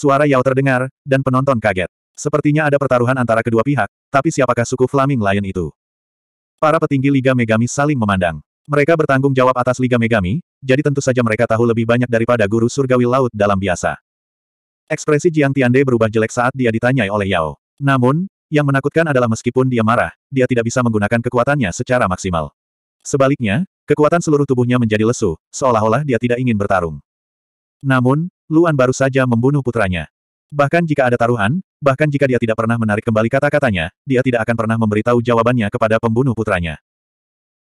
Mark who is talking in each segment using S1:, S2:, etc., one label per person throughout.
S1: Suara Yao terdengar, dan penonton kaget. Sepertinya ada pertaruhan antara kedua pihak, tapi siapakah suku Flaming Lion itu? Para petinggi Liga Megami saling memandang. Mereka bertanggung jawab atas Liga Megami, jadi tentu saja mereka tahu lebih banyak daripada guru surgawi laut dalam biasa. Ekspresi Jiang Tiande berubah jelek saat dia ditanyai oleh Yao. Namun, yang menakutkan adalah meskipun dia marah, dia tidak bisa menggunakan kekuatannya secara maksimal. Sebaliknya, kekuatan seluruh tubuhnya menjadi lesu, seolah-olah dia tidak ingin bertarung. Namun, Luan baru saja membunuh putranya. Bahkan jika ada taruhan, bahkan jika dia tidak pernah menarik kembali kata-katanya, dia tidak akan pernah memberitahu jawabannya kepada pembunuh putranya.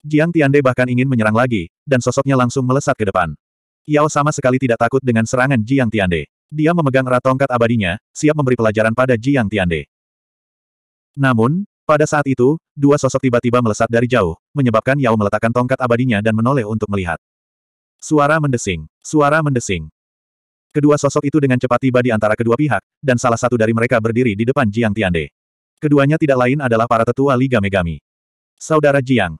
S1: Jiang Tiande bahkan ingin menyerang lagi, dan sosoknya langsung melesat ke depan. Yao sama sekali tidak takut dengan serangan Jiang Tiande. Dia memegang erat tongkat abadinya, siap memberi pelajaran pada Jiang Tiande. Namun, pada saat itu, dua sosok tiba-tiba melesat dari jauh, menyebabkan Yao meletakkan tongkat abadinya dan menoleh untuk melihat. Suara mendesing. Suara mendesing. Kedua sosok itu dengan cepat tiba di antara kedua pihak, dan salah satu dari mereka berdiri di depan Jiang Tiande. Keduanya tidak lain adalah para tetua Liga Megami. Saudara Jiang.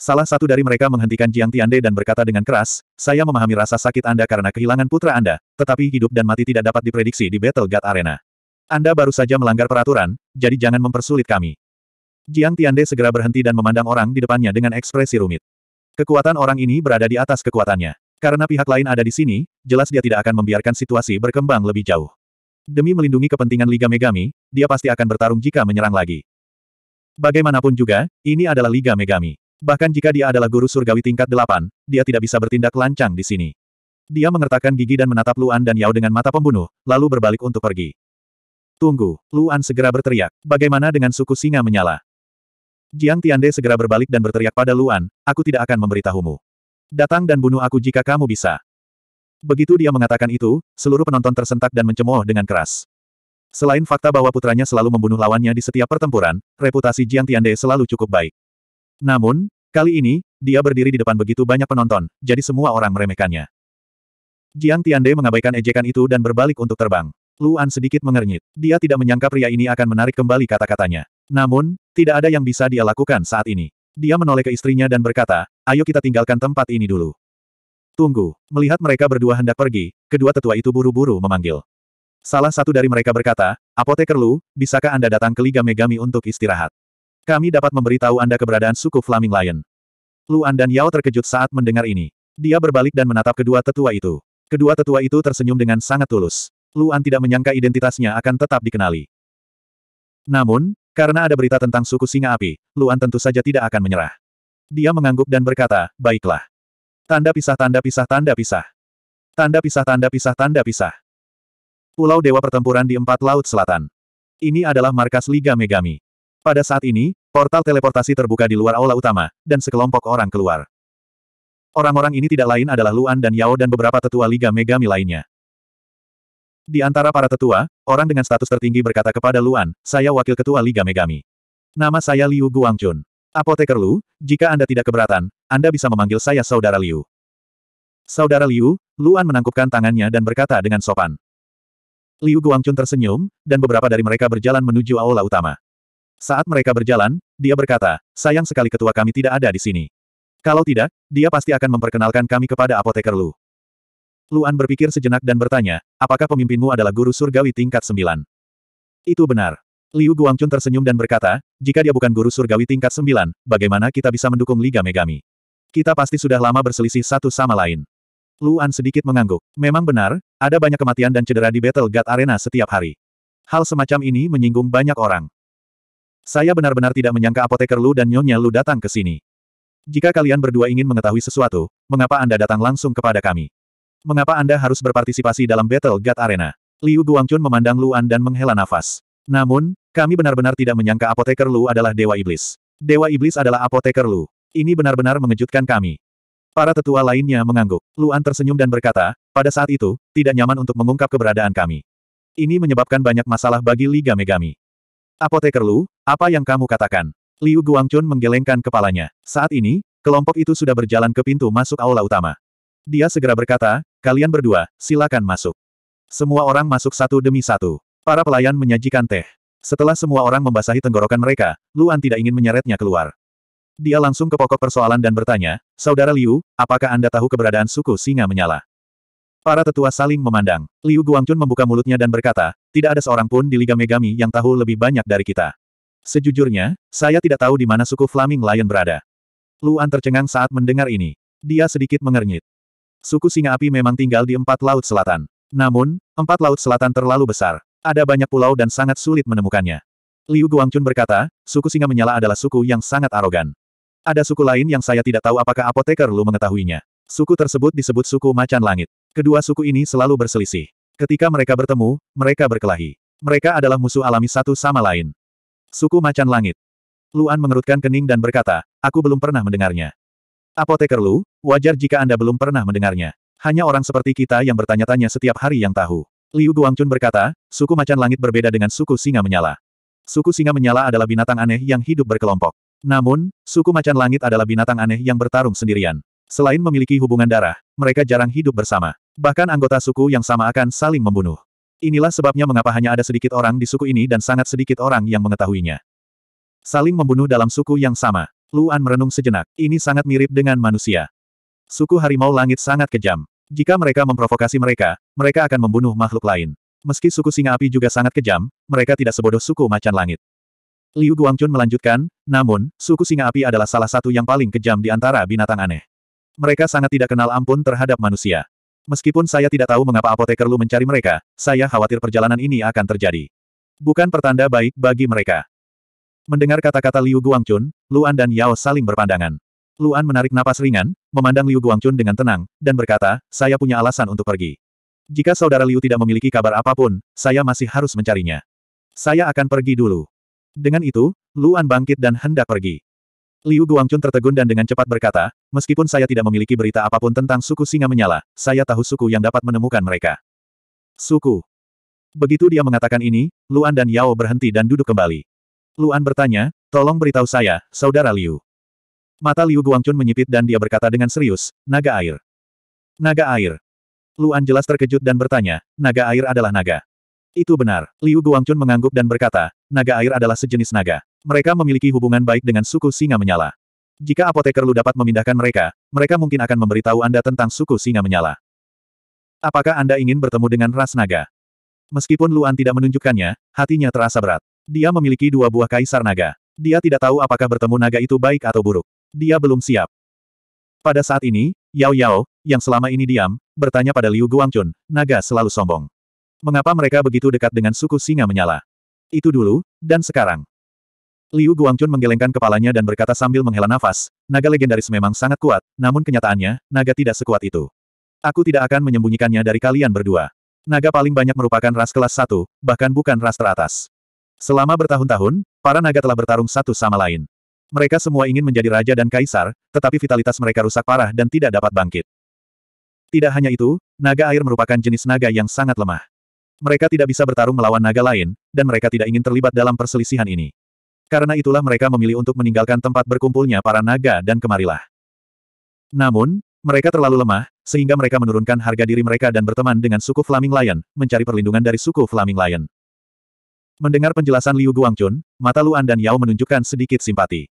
S1: Salah satu dari mereka menghentikan Jiang Tiande dan berkata dengan keras, saya memahami rasa sakit Anda karena kehilangan putra Anda, tetapi hidup dan mati tidak dapat diprediksi di Battle God Arena. Anda baru saja melanggar peraturan, jadi jangan mempersulit kami. Jiang Tiande segera berhenti dan memandang orang di depannya dengan ekspresi rumit. Kekuatan orang ini berada di atas kekuatannya. Karena pihak lain ada di sini, jelas dia tidak akan membiarkan situasi berkembang lebih jauh. Demi melindungi kepentingan Liga Megami, dia pasti akan bertarung jika menyerang lagi. Bagaimanapun juga, ini adalah Liga Megami. Bahkan jika dia adalah guru surgawi tingkat delapan, dia tidak bisa bertindak lancang di sini. Dia mengertakkan gigi dan menatap Luan dan Yao dengan mata pembunuh, lalu berbalik untuk pergi. Tunggu, Luan segera berteriak. Bagaimana dengan suku singa menyala? Jiang Tiande segera berbalik dan berteriak pada Luan, aku tidak akan memberitahumu. Datang dan bunuh aku jika kamu bisa. Begitu dia mengatakan itu, seluruh penonton tersentak dan mencemooh dengan keras. Selain fakta bahwa putranya selalu membunuh lawannya di setiap pertempuran, reputasi Jiang Tiande selalu cukup baik. Namun, kali ini, dia berdiri di depan begitu banyak penonton, jadi semua orang meremehkannya. Jiang Tiande mengabaikan ejekan itu dan berbalik untuk terbang. Luan sedikit mengernyit. Dia tidak menyangka pria ini akan menarik kembali kata-katanya. Namun, tidak ada yang bisa dia lakukan saat ini. Dia menoleh ke istrinya dan berkata, ayo kita tinggalkan tempat ini dulu. Tunggu, melihat mereka berdua hendak pergi, kedua tetua itu buru-buru memanggil. Salah satu dari mereka berkata, Apoteker Lu, bisakah Anda datang ke Liga Megami untuk istirahat? Kami dapat memberitahu Anda keberadaan suku Flaming Lion. Luan dan Yao terkejut saat mendengar ini. Dia berbalik dan menatap kedua tetua itu. Kedua tetua itu tersenyum dengan sangat tulus. Luan tidak menyangka identitasnya akan tetap dikenali. Namun, karena ada berita tentang suku singa api, Luan tentu saja tidak akan menyerah. Dia mengangguk dan berkata, baiklah. Tanda pisah tanda pisah tanda pisah. Tanda pisah tanda pisah tanda pisah. Pulau Dewa Pertempuran di Empat Laut Selatan. Ini adalah markas Liga Megami. Pada saat ini, portal teleportasi terbuka di luar aula utama, dan sekelompok orang keluar. Orang-orang ini tidak lain adalah Luan dan Yao dan beberapa tetua Liga Megami lainnya. Di antara para tetua, orang dengan status tertinggi berkata kepada Luan, saya wakil ketua Liga Megami. Nama saya Liu Guangchun. Apoteker Lu, jika Anda tidak keberatan, Anda bisa memanggil saya Saudara Liu. Saudara Liu, Luan menangkupkan tangannya dan berkata dengan sopan. Liu Guangchun tersenyum, dan beberapa dari mereka berjalan menuju aula utama. Saat mereka berjalan, dia berkata, sayang sekali ketua kami tidak ada di sini. Kalau tidak, dia pasti akan memperkenalkan kami kepada apoteker Lu. Luan berpikir sejenak dan bertanya, apakah pemimpinmu adalah guru surgawi tingkat sembilan? Itu benar. Liu Guangchun tersenyum dan berkata, jika dia bukan guru surgawi tingkat sembilan, bagaimana kita bisa mendukung Liga Megami? Kita pasti sudah lama berselisih satu sama lain. Luan sedikit mengangguk. Memang benar, ada banyak kematian dan cedera di Battle God Arena setiap hari. Hal semacam ini menyinggung banyak orang. Saya benar-benar tidak menyangka apoteker Lu dan Nyonya Lu datang ke sini. Jika kalian berdua ingin mengetahui sesuatu, mengapa Anda datang langsung kepada kami? Mengapa Anda harus berpartisipasi dalam Battle God Arena? Liu Guangchun memandang Luan dan menghela nafas. Namun, kami benar-benar tidak menyangka apoteker Lu adalah Dewa Iblis. Dewa Iblis adalah apoteker Lu. Ini benar-benar mengejutkan kami. Para tetua lainnya mengangguk. Luan tersenyum dan berkata, pada saat itu, tidak nyaman untuk mengungkap keberadaan kami. Ini menyebabkan banyak masalah bagi Liga Megami. Apoteker Lu, apa yang kamu katakan? Liu Guangchun menggelengkan kepalanya. Saat ini, kelompok itu sudah berjalan ke pintu masuk aula utama. Dia segera berkata, kalian berdua, silakan masuk. Semua orang masuk satu demi satu. Para pelayan menyajikan teh. Setelah semua orang membasahi tenggorokan mereka, Luan tidak ingin menyeretnya keluar. Dia langsung ke pokok persoalan dan bertanya, Saudara Liu, apakah Anda tahu keberadaan suku singa menyala? Para tetua saling memandang. Liu Guangchun membuka mulutnya dan berkata, tidak ada seorang pun di Liga Megami yang tahu lebih banyak dari kita. Sejujurnya, saya tidak tahu di mana suku Flaming Lion berada. Luan tercengang saat mendengar ini. Dia sedikit mengernyit. Suku singa api memang tinggal di empat laut selatan. Namun, empat laut selatan terlalu besar. Ada banyak pulau dan sangat sulit menemukannya. Liu Guangchun berkata, suku singa menyala adalah suku yang sangat arogan. Ada suku lain yang saya tidak tahu apakah apoteker Lu mengetahuinya. Suku tersebut disebut suku macan langit. Kedua suku ini selalu berselisih. Ketika mereka bertemu, mereka berkelahi. Mereka adalah musuh alami satu sama lain. Suku macan langit. Luan mengerutkan kening dan berkata, aku belum pernah mendengarnya. Apoteker Lu, wajar jika Anda belum pernah mendengarnya. Hanya orang seperti kita yang bertanya-tanya setiap hari yang tahu. Liu Guangchun berkata, suku macan langit berbeda dengan suku singa menyala. Suku singa menyala adalah binatang aneh yang hidup berkelompok. Namun, suku macan langit adalah binatang aneh yang bertarung sendirian. Selain memiliki hubungan darah, mereka jarang hidup bersama. Bahkan anggota suku yang sama akan saling membunuh. Inilah sebabnya mengapa hanya ada sedikit orang di suku ini dan sangat sedikit orang yang mengetahuinya. Saling membunuh dalam suku yang sama. Luan merenung sejenak. Ini sangat mirip dengan manusia. Suku harimau langit sangat kejam. Jika mereka memprovokasi mereka, mereka akan membunuh makhluk lain. Meski suku singa api juga sangat kejam, mereka tidak sebodoh suku macan langit. Liu Guangchun melanjutkan, namun, suku singa api adalah salah satu yang paling kejam di antara binatang aneh. Mereka sangat tidak kenal ampun terhadap manusia. Meskipun saya tidak tahu mengapa apoteker Lu mencari mereka, saya khawatir perjalanan ini akan terjadi. Bukan pertanda baik bagi mereka. Mendengar kata-kata Liu Guangchun, Luan dan Yao saling berpandangan. Luan menarik napas ringan, memandang Liu Guangchun dengan tenang, dan berkata, saya punya alasan untuk pergi. Jika saudara Liu tidak memiliki kabar apa pun, saya masih harus mencarinya. Saya akan pergi dulu. Dengan itu, Luan bangkit dan hendak pergi. Liu Guangchun tertegun dan dengan cepat berkata, meskipun saya tidak memiliki berita apa pun tentang suku singa menyala, saya tahu suku yang dapat menemukan mereka. Suku. Begitu dia mengatakan ini, Luan dan Yao berhenti dan duduk kembali. Luan bertanya, tolong beritahu saya, saudara Liu. Mata Liu Guangchun menyipit dan dia berkata dengan serius, naga air. Naga air. Luan jelas terkejut dan bertanya, naga air adalah naga. Itu benar. Liu Guangchun mengangguk dan berkata, naga air adalah sejenis naga. Mereka memiliki hubungan baik dengan suku singa menyala. Jika apoteker Lu dapat memindahkan mereka, mereka mungkin akan memberitahu Anda tentang suku singa menyala. Apakah Anda ingin bertemu dengan ras naga? Meskipun Luan tidak menunjukkannya, hatinya terasa berat. Dia memiliki dua buah kaisar naga. Dia tidak tahu apakah bertemu naga itu baik atau buruk. Dia belum siap. Pada saat ini, Yao Yao, yang selama ini diam, bertanya pada Liu Guangchun, naga selalu sombong. Mengapa mereka begitu dekat dengan suku singa menyala? Itu dulu, dan sekarang. Liu Guangchun menggelengkan kepalanya dan berkata sambil menghela nafas, naga legendaris memang sangat kuat, namun kenyataannya, naga tidak sekuat itu. Aku tidak akan menyembunyikannya dari kalian berdua. Naga paling banyak merupakan ras kelas satu, bahkan bukan ras teratas. Selama bertahun-tahun, para naga telah bertarung satu sama lain. Mereka semua ingin menjadi raja dan kaisar, tetapi vitalitas mereka rusak parah dan tidak dapat bangkit. Tidak hanya itu, naga air merupakan jenis naga yang sangat lemah. Mereka tidak bisa bertarung melawan naga lain, dan mereka tidak ingin terlibat dalam perselisihan ini. Karena itulah mereka memilih untuk meninggalkan tempat berkumpulnya para naga dan kemarilah. Namun, mereka terlalu lemah, sehingga mereka menurunkan harga diri mereka dan berteman dengan suku Flaming Lion, mencari perlindungan dari suku Flaming Lion. Mendengar penjelasan Liu Guangchun, mata Luan dan Yao menunjukkan sedikit simpati.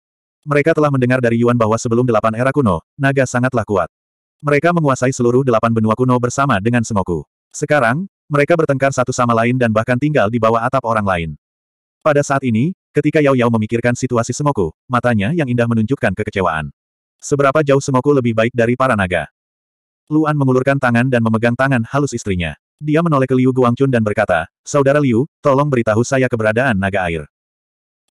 S1: Mereka telah mendengar dari Yuan bahwa sebelum delapan era kuno, naga sangatlah kuat. Mereka menguasai seluruh delapan benua kuno bersama dengan Sengoku. Sekarang, mereka bertengkar satu sama lain dan bahkan tinggal di bawah atap orang lain. Pada saat ini, Ketika Yao Yao memikirkan situasi Semoku, matanya yang indah menunjukkan kekecewaan. Seberapa jauh Semoku lebih baik dari para naga? Luan mengulurkan tangan dan memegang tangan halus istrinya. Dia menoleh ke Liu Guangchun dan berkata, Saudara Liu, tolong beritahu saya keberadaan naga air.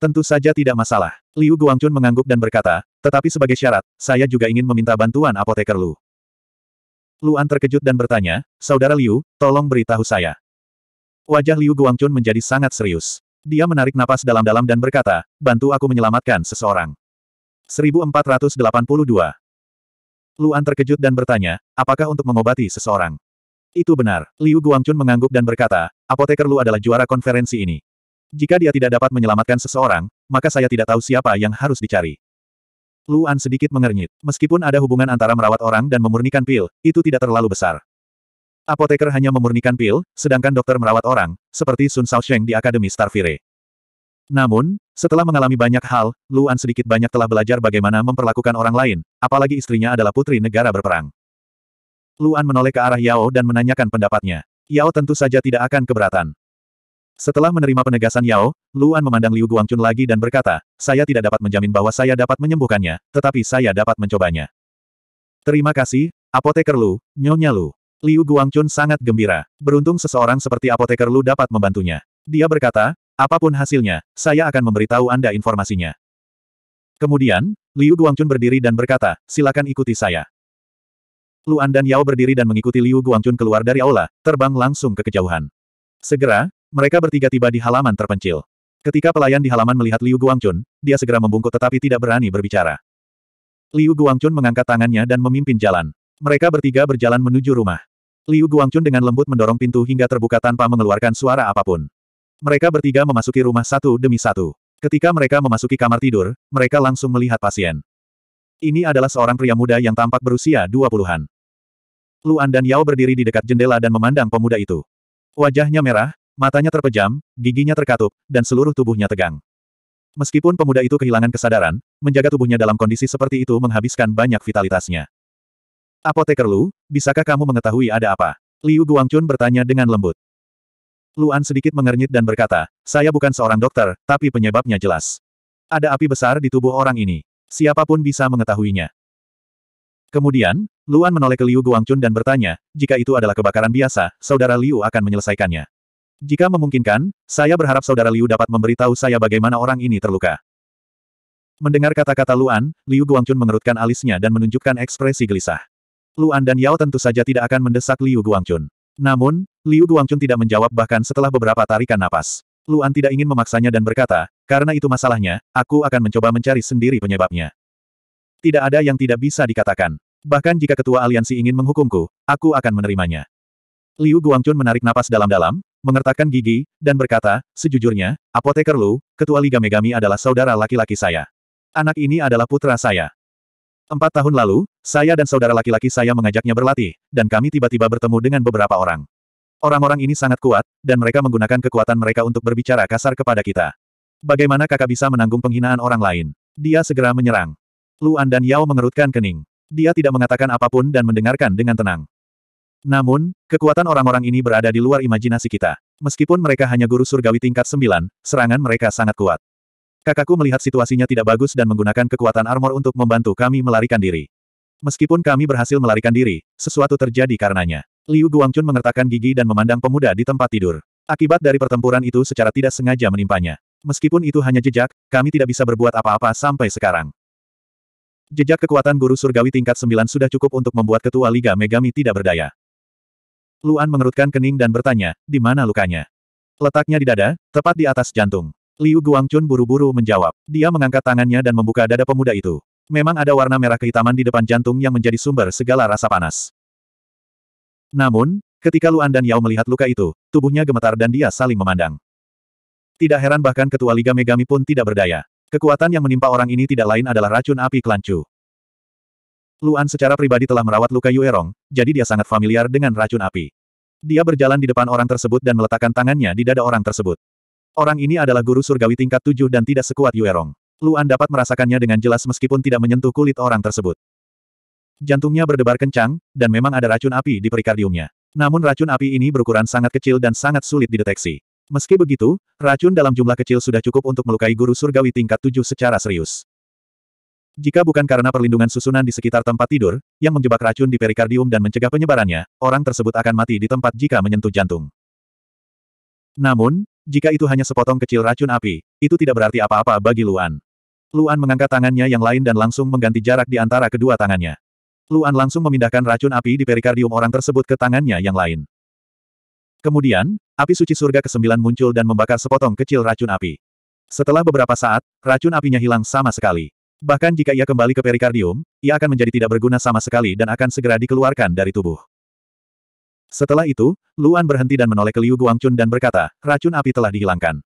S1: Tentu saja tidak masalah. Liu Guangchun mengangguk dan berkata, tetapi sebagai syarat, saya juga ingin meminta bantuan apoteker Lu. Luan terkejut dan bertanya, Saudara Liu, tolong beritahu saya. Wajah Liu Guangchun menjadi sangat serius. Dia menarik napas dalam-dalam dan berkata, bantu aku menyelamatkan seseorang. 1482. Luan terkejut dan bertanya, apakah untuk mengobati seseorang? Itu benar. Liu Guangchun mengangguk dan berkata, apoteker Lu adalah juara konferensi ini. Jika dia tidak dapat menyelamatkan seseorang, maka saya tidak tahu siapa yang harus dicari. Luan sedikit mengernyit. Meskipun ada hubungan antara merawat orang dan memurnikan pil, itu tidak terlalu besar. Apoteker hanya memurnikan pil, sedangkan dokter merawat orang, seperti Sun Shaosheng di Akademi Starfire. Namun, setelah mengalami banyak hal, Luan sedikit banyak telah belajar bagaimana memperlakukan orang lain, apalagi istrinya adalah putri negara berperang. Luan menoleh ke arah Yao dan menanyakan pendapatnya. Yao tentu saja tidak akan keberatan. Setelah menerima penegasan Yao, Luan memandang Liu Guangchun lagi dan berkata, saya tidak dapat menjamin bahwa saya dapat menyembuhkannya, tetapi saya dapat mencobanya. Terima kasih, apoteker Lu, Nyonya Lu. Liu Guangchun sangat gembira. Beruntung seseorang seperti apoteker Lu dapat membantunya. Dia berkata, apa pun hasilnya, saya akan memberitahu Anda informasinya. Kemudian, Liu Guangchun berdiri dan berkata, silakan ikuti saya. Luan dan Yao berdiri dan mengikuti Liu Guangchun keluar dari aula, terbang langsung ke kejauhan. Segera, mereka bertiga tiba di halaman terpencil. Ketika pelayan di halaman melihat Liu Guangchun, dia segera membungkuk tetapi tidak berani berbicara. Liu Guangchun mengangkat tangannya dan memimpin jalan. Mereka bertiga berjalan menuju rumah. Liu Guangchun dengan lembut mendorong pintu hingga terbuka tanpa mengeluarkan suara apa pun. Mereka bertiga memasuki rumah satu demi satu. Ketika mereka memasuki kamar tidur, mereka langsung melihat pasien. Ini adalah seorang pria muda yang tampak berusia dua puluhan. Luan dan Yao berdiri di dekat jendela dan memandang pemuda itu. Wajahnya merah, Matanya terpejam, giginya terkatup, dan seluruh tubuhnya tegang. Meskipun pemuda itu kehilangan kesadaran, menjaga tubuhnya dalam kondisi seperti itu menghabiskan banyak vitalitasnya. Apoteker Lu, bisakah kamu mengetahui ada apa? Liu Guangchun bertanya dengan lembut. Luan sedikit mengernyit dan berkata, saya bukan seorang dokter, tapi penyebabnya jelas. Ada api besar di tubuh orang ini. Siapa pun bisa mengetahuinya. Kemudian, Luan menoleh ke Liu Guangchun dan bertanya, jika itu adalah kebakaran biasa, saudara Liu akan menyelesaikannya. Jika memungkinkan, saya berharap saudara Liu dapat memberitahu saya bagaimana orang ini terluka. Mendengar kata-kata Luan, Liu Guangchun mengerutkan alisnya dan menunjukkan ekspresi gelisah. Luan dan Yao tentu saja tidak akan mendesak Liu Guangchun. Namun, Liu Guangchun tidak menjawab bahkan setelah beberapa tarikan napas. Luan tidak ingin memaksanya dan berkata, karena itu masalahnya, aku akan mencoba mencari sendiri penyebabnya. Tidak ada yang tidak bisa dikatakan. Bahkan jika ketua aliansi ingin menghukumku, aku akan menerimanya. Liu Guangchun menarik napas dalam-dalam, mengertakkan gigi, dan berkata, sejujurnya, apoteker Lu, ketua Liga Megami adalah saudara laki-laki saya. Anak ini adalah putra saya. Empat tahun lalu, saya dan saudara laki-laki saya mengajaknya berlatih, dan kami tiba-tiba bertemu dengan beberapa orang. Orang-orang ini sangat kuat, dan mereka menggunakan kekuatan mereka untuk berbicara kasar kepada kita. Bagaimana kakak bisa menanggung penghinaan orang lain? Dia segera menyerang. Luan dan Yao mengerutkan kening. Dia tidak mengatakan apa pun dan mendengarkan dengan tenang. Namun, kekuatan orang-orang ini berada di luar imajinasi kita. Meskipun mereka hanya guru surgawi tingkat sembilan, serangan mereka sangat kuat. Kakakku melihat situasinya tidak bagus dan menggunakan kekuatan armor untuk membantu kami melarikan diri. Meskipun kami berhasil melarikan diri, sesuatu terjadi karenanya. Liu Guangchun mengertakkan gigi dan memandang pemuda di tempat tidur. Akibat dari pertempuran itu secara tidak sengaja menimpanya. Meskipun itu hanya jejak, kami tidak bisa berbuat apa-apa sampai sekarang. Jejak kekuatan guru surgawi tingkat sembilan sudah cukup untuk membuat ketua Liga Megami tidak berdaya. Luan mengerutkan kening dan bertanya, di mana lukanya? Letaknya di dada, tepat di atas jantung. Liu Guangchun buru-buru menjawab. Dia mengangkat tangannya dan membuka dada pemuda itu. Memang ada warna merah kehitaman di depan jantung yang menjadi sumber segala rasa panas. Namun, ketika Luan dan Yao melihat luka itu, tubuhnya gemetar dan dia saling memandang. Tidak heran bahkan ketua Liga Megami pun tidak berdaya. Kekuatan yang menimpa orang ini tidak lain adalah racun api kelancu. Luan secara pribadi telah merawat luka Yuerong, jadi dia sangat familiar dengan racun api. Dia berjalan di depan orang tersebut dan meletakkan tangannya di dada orang tersebut. Orang ini adalah guru surgawi tingkat tujuh dan tidak sekuat Yuerong. Luan dapat merasakannya dengan jelas meskipun tidak menyentuh kulit orang tersebut. Jantungnya berdebar kencang, dan memang ada racun api di perikardiumnya. Namun racun api ini berukuran sangat kecil dan sangat sulit dideteksi. Meski begitu, racun dalam jumlah kecil sudah cukup untuk melukai guru surgawi tingkat tujuh secara serius. Jika bukan karena perlindungan susunan di sekitar tempat tidur, yang menjebak racun di perikardium dan mencegah penyebarannya, orang tersebut akan mati di tempat jika menyentuh jantung. Namun, jika itu hanya sepotong kecil racun api, itu tidak berarti apa-apa bagi Luan. Luan mengangkat tangannya yang lain dan langsung mengganti jarak di antara kedua tangannya. Luan langsung memindahkan racun api di perikardium orang tersebut ke tangannya yang lain. Kemudian, api suci surga ke-9 muncul dan membakar sepotong kecil racun api. Setelah beberapa saat, racun apinya hilang sama sekali. Bahkan jika ia kembali ke perikardium, ia akan menjadi tidak berguna sama sekali dan akan segera dikeluarkan dari tubuh. Setelah itu, Luan berhenti dan menoleh ke Liu Guangchun dan berkata, racun api telah dihilangkan.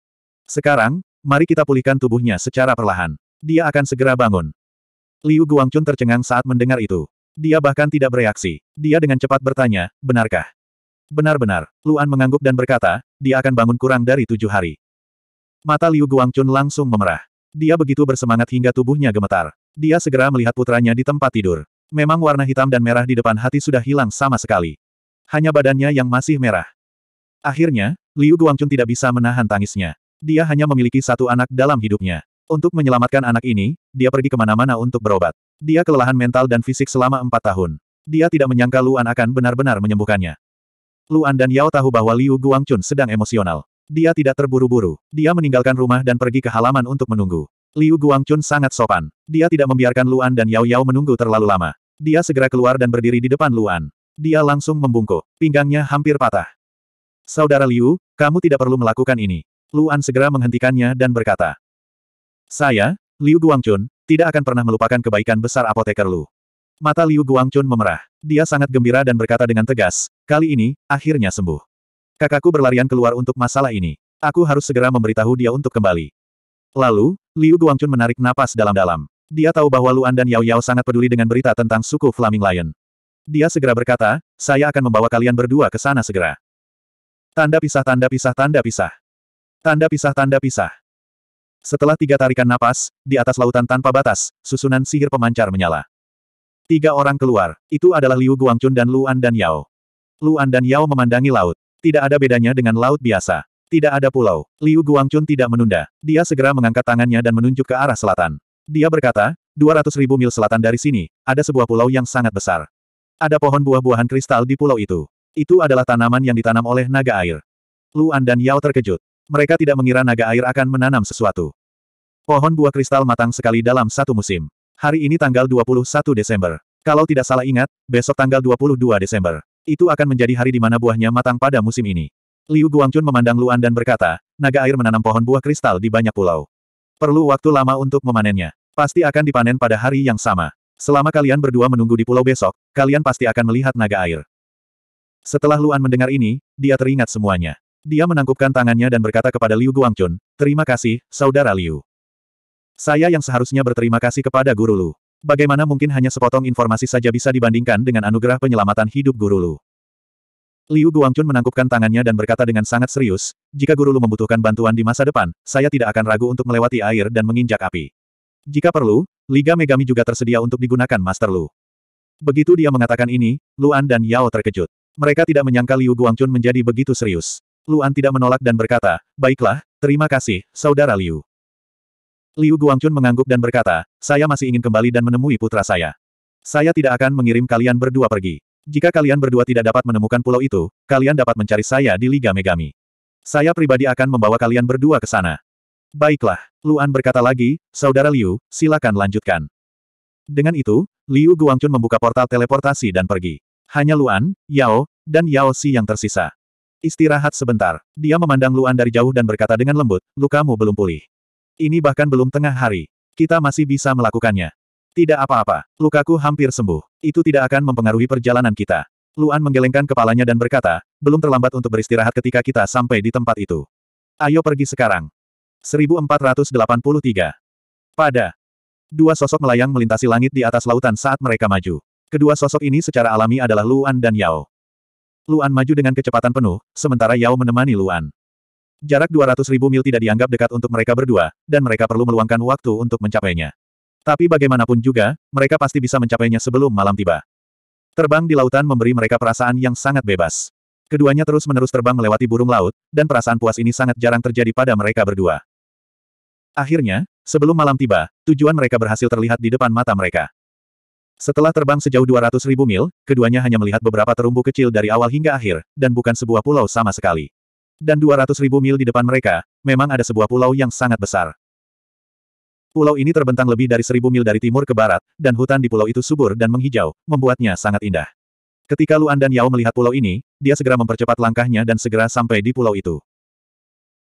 S1: Sekarang, mari kita pulihkan tubuhnya secara perlahan. Dia akan segera bangun. Liu Guangchun tercengang saat mendengar itu. Dia bahkan tidak bereaksi. Dia dengan cepat bertanya, benarkah? Benar-benar, Luan mengangguk dan berkata, dia akan bangun kurang dari tujuh hari. Mata Liu Guangchun langsung memerah. Dia begitu bersemangat hingga tubuhnya gemetar. Dia segera melihat putranya di tempat tidur. Memang warna hitam dan merah di depan hati sudah hilang sama sekali. Hanya badannya yang masih merah. Akhirnya, Liu Guangchun tidak bisa menahan tangisnya. Dia hanya memiliki satu anak dalam hidupnya. Untuk menyelamatkan anak ini, dia pergi ke mana-mana untuk berobat. Dia kelelahan mental dan fisik selama empat tahun. Dia tidak menyangka Luan akan benar-benar menyembuhkannya. Luan dan Yao tahu bahwa Liu Guangchun sedang emosional. Dia tidak terburu-buru. Dia meninggalkan rumah dan pergi ke halaman untuk menunggu. Liu Guangchun sangat sopan. Dia tidak membiarkan Luan dan Yao Yao menunggu terlalu lama. Dia segera keluar dan berdiri di depan Luan. Dia langsung membungkuk. Pinggangnya hampir patah. Saudara Liu, kamu tidak perlu melakukan ini. Luan segera menghentikannya dan berkata. Saya, Liu Guangchun, tidak akan pernah melupakan kebaikan besar apoteker Lu. Mata Liu Guangchun memerah. Dia sangat gembira dan berkata dengan tegas, kali ini, akhirnya sembuh. Kakakku berlarian keluar untuk masalah ini. Aku harus segera memberitahu dia untuk kembali. Lalu, Liu Guangchun menarik napas dalam-dalam. Dia tahu bahwa Luan dan Yao Yao sangat peduli dengan berita tentang suku Flaming Lion. Dia segera berkata, saya akan membawa kalian berdua ke sana segera. Tanda pisah tanda pisah tanda pisah. Tanda pisah tanda pisah. Setelah tiga tarikan napas, di atas lautan tanpa batas, susunan sihir pemancar menyala. Tiga orang keluar, itu adalah Liu Guangchun dan Luan dan Yao. Luan dan Yao memandangi laut. Tidak ada bedanya dengan laut biasa. Tidak ada pulau. Liu Guangchun tidak menunda. Dia segera mengangkat tangannya dan menunjuk ke arah selatan. Dia berkata, 200 ribu mil selatan dari sini, ada sebuah pulau yang sangat besar. Ada pohon buah-buahan kristal di pulau itu. Itu adalah tanaman yang ditanam oleh naga air. Luan dan Yao terkejut. Mereka tidak mengira naga air akan menanam sesuatu. Pohon buah kristal matang sekali dalam satu musim. Hari ini tanggal 21 Desember. Kalau tidak salah ingat, besok tanggal 22 Desember. Itu akan menjadi hari di mana buahnya matang pada musim ini. Liu Guangchun memandang Luan dan berkata, naga air menanam pohon buah kristal di banyak pulau. Perlu waktu lama untuk memanennya. Pasti akan dipanen pada hari yang sama. Selama kalian berdua menunggu di pulau besok, kalian pasti akan melihat naga air. Setelah Luan mendengar ini, dia teringat semuanya. Dia menangkupkan tangannya dan berkata kepada Liu Guangchun, Terima kasih, Saudara Liu. Saya yang seharusnya berterima kasih kepada Guru Lu. Bagaimana mungkin hanya sepotong informasi saja bisa dibandingkan dengan anugerah penyelamatan hidup Guru Lu? Liu Guangchun menangkupkan tangannya dan berkata dengan sangat serius, jika Guru Lu membutuhkan bantuan di masa depan, saya tidak akan ragu untuk melewati air dan menginjak api. Jika perlu, Liga Megami juga tersedia untuk digunakan Master Lu. Begitu dia mengatakan ini, Luan dan Yao terkejut. Mereka tidak menyangka Liu Guangchun menjadi begitu serius. Luan tidak menolak dan berkata, baiklah, terima kasih, Saudara Liu. Liu Guangchun mengangguk dan berkata, saya masih ingin kembali dan menemui putra saya. Saya tidak akan mengirim kalian berdua pergi. Jika kalian berdua tidak dapat menemukan pulau itu, kalian dapat mencari saya di Liga Megami. Saya pribadi akan membawa kalian berdua ke sana. Baiklah, Luan berkata lagi, Saudara Liu, silakan lanjutkan. Dengan itu, Liu Guangchun membuka portal teleportasi dan pergi. Hanya Luan, Yao, dan Yao Si yang tersisa. Istirahat sebentar. Dia memandang Luan dari jauh dan berkata dengan lembut, lukamu belum pulih. Ini bahkan belum tengah hari. Kita masih bisa melakukannya. Tidak apa-apa, lukaku hampir sembuh. Itu tidak akan mempengaruhi perjalanan kita. Luan menggelengkan kepalanya dan berkata, belum terlambat untuk beristirahat ketika kita sampai di tempat itu. Ayo pergi sekarang. 1483. Pada. Dua sosok melayang melintasi langit di atas lautan saat mereka maju. Kedua sosok ini secara alami adalah Luan dan Yao. Luan maju dengan kecepatan penuh, sementara Yao menemani Luan. Jarak 200 ribu mil tidak dianggap dekat untuk mereka berdua, dan mereka perlu meluangkan waktu untuk mencapainya. Tapi bagaimanapun juga, mereka pasti bisa mencapainya sebelum malam tiba. Terbang di lautan memberi mereka perasaan yang sangat bebas. Keduanya terus-menerus terbang melewati burung laut, dan perasaan puas ini sangat jarang terjadi pada mereka berdua. Akhirnya, sebelum malam tiba, tujuan mereka berhasil terlihat di depan mata mereka. Setelah terbang sejauh 200 ribu mil, keduanya hanya melihat beberapa terumbu kecil dari awal hingga akhir, dan bukan sebuah pulau sama sekali. Dan 200 ribu mil di depan mereka, memang ada sebuah pulau yang sangat besar. Pulau ini terbentang lebih dari seribu mil dari timur ke barat, dan hutan di pulau itu subur dan menghijau, membuatnya sangat indah. Ketika Luan dan Yao melihat pulau ini, dia segera mempercepat langkahnya dan segera sampai di pulau itu.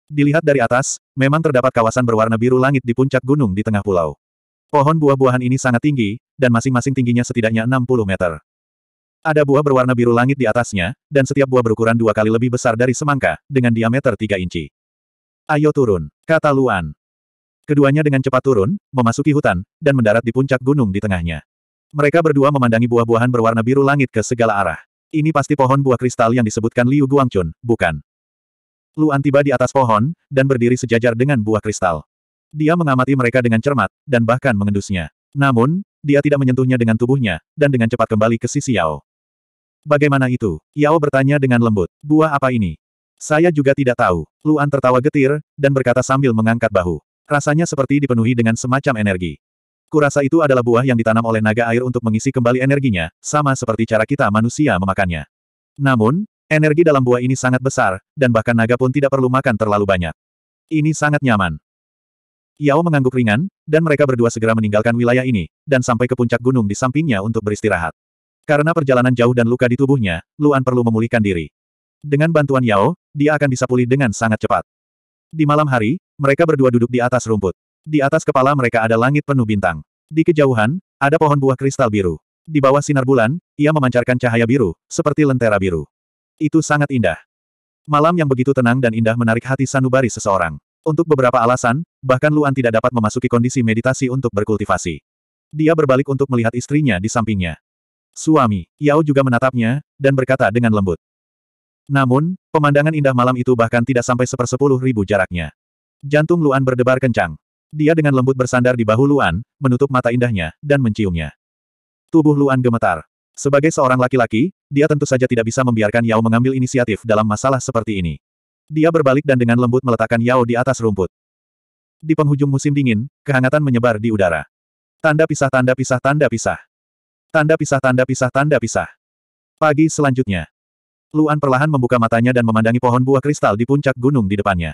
S1: Dilihat dari atas, memang terdapat kawasan berwarna biru langit di puncak gunung di tengah pulau. Pohon buah-buahan ini sangat tinggi, dan masing-masing tingginya setidaknya 60 meter. Ada buah berwarna biru langit di atasnya, dan setiap buah berukuran dua kali lebih besar dari semangka, dengan diameter tiga inci. Ayo turun, kata Luan. Keduanya dengan cepat turun, memasuki hutan, dan mendarat di puncak gunung di tengahnya. Mereka berdua memandangi buah-buahan berwarna biru langit ke segala arah. Ini pasti pohon buah kristal yang disebutkan Liu Guangchun, bukan? Luan tiba di atas pohon, dan berdiri sejajar dengan buah kristal. Dia mengamati mereka dengan cermat, dan bahkan mengendusnya. Namun, dia tidak menyentuhnya dengan tubuhnya, dan dengan cepat kembali ke sisi Yao. Bagaimana itu? Yao bertanya dengan lembut. Buah apa ini? Saya juga tidak tahu. Luan tertawa getir, dan berkata sambil mengangkat bahu. Rasanya seperti dipenuhi dengan semacam energi. Kurasa itu adalah buah yang ditanam oleh naga air untuk mengisi kembali energinya, sama seperti cara kita manusia memakannya. Namun, energi dalam buah ini sangat besar, dan bahkan naga pun tidak perlu makan terlalu banyak. Ini sangat nyaman. Yao mengangguk ringan, dan mereka berdua segera meninggalkan wilayah ini, dan sampai ke puncak gunung di sampingnya untuk beristirahat. Karena perjalanan jauh dan luka di tubuhnya, Luan perlu memulihkan diri. Dengan bantuan Yao, dia akan bisa pulih dengan sangat cepat. Di malam hari, mereka berdua duduk di atas rumput. Di atas kepala mereka ada langit penuh bintang. Di kejauhan, ada pohon buah kristal biru. Di bawah sinar bulan, ia memancarkan cahaya biru, seperti lentera biru. Itu sangat indah. Malam yang begitu tenang dan indah menarik hati sanubari seseorang. Untuk beberapa alasan, bahkan Luan tidak dapat memasuki kondisi meditasi untuk berkultivasi. Dia berbalik untuk melihat istrinya di sampingnya. Suami, Yao juga menatapnya, dan berkata dengan lembut. Namun, pemandangan indah malam itu bahkan tidak sampai sepersepuluh ribu jaraknya. Jantung Luan berdebar kencang. Dia dengan lembut bersandar di bahu Luan, menutup mata indahnya, dan menciumnya. Tubuh Luan gemetar. Sebagai seorang laki-laki, dia tentu saja tidak bisa membiarkan Yao mengambil inisiatif dalam masalah seperti ini. Dia berbalik dan dengan lembut meletakkan Yao di atas rumput. Di penghujung musim dingin, kehangatan menyebar di udara. Tanda pisah tanda pisah tanda pisah. Tanda pisah tanda pisah tanda pisah. Pagi selanjutnya. Luan perlahan membuka matanya dan memandangi pohon buah kristal di puncak gunung di depannya.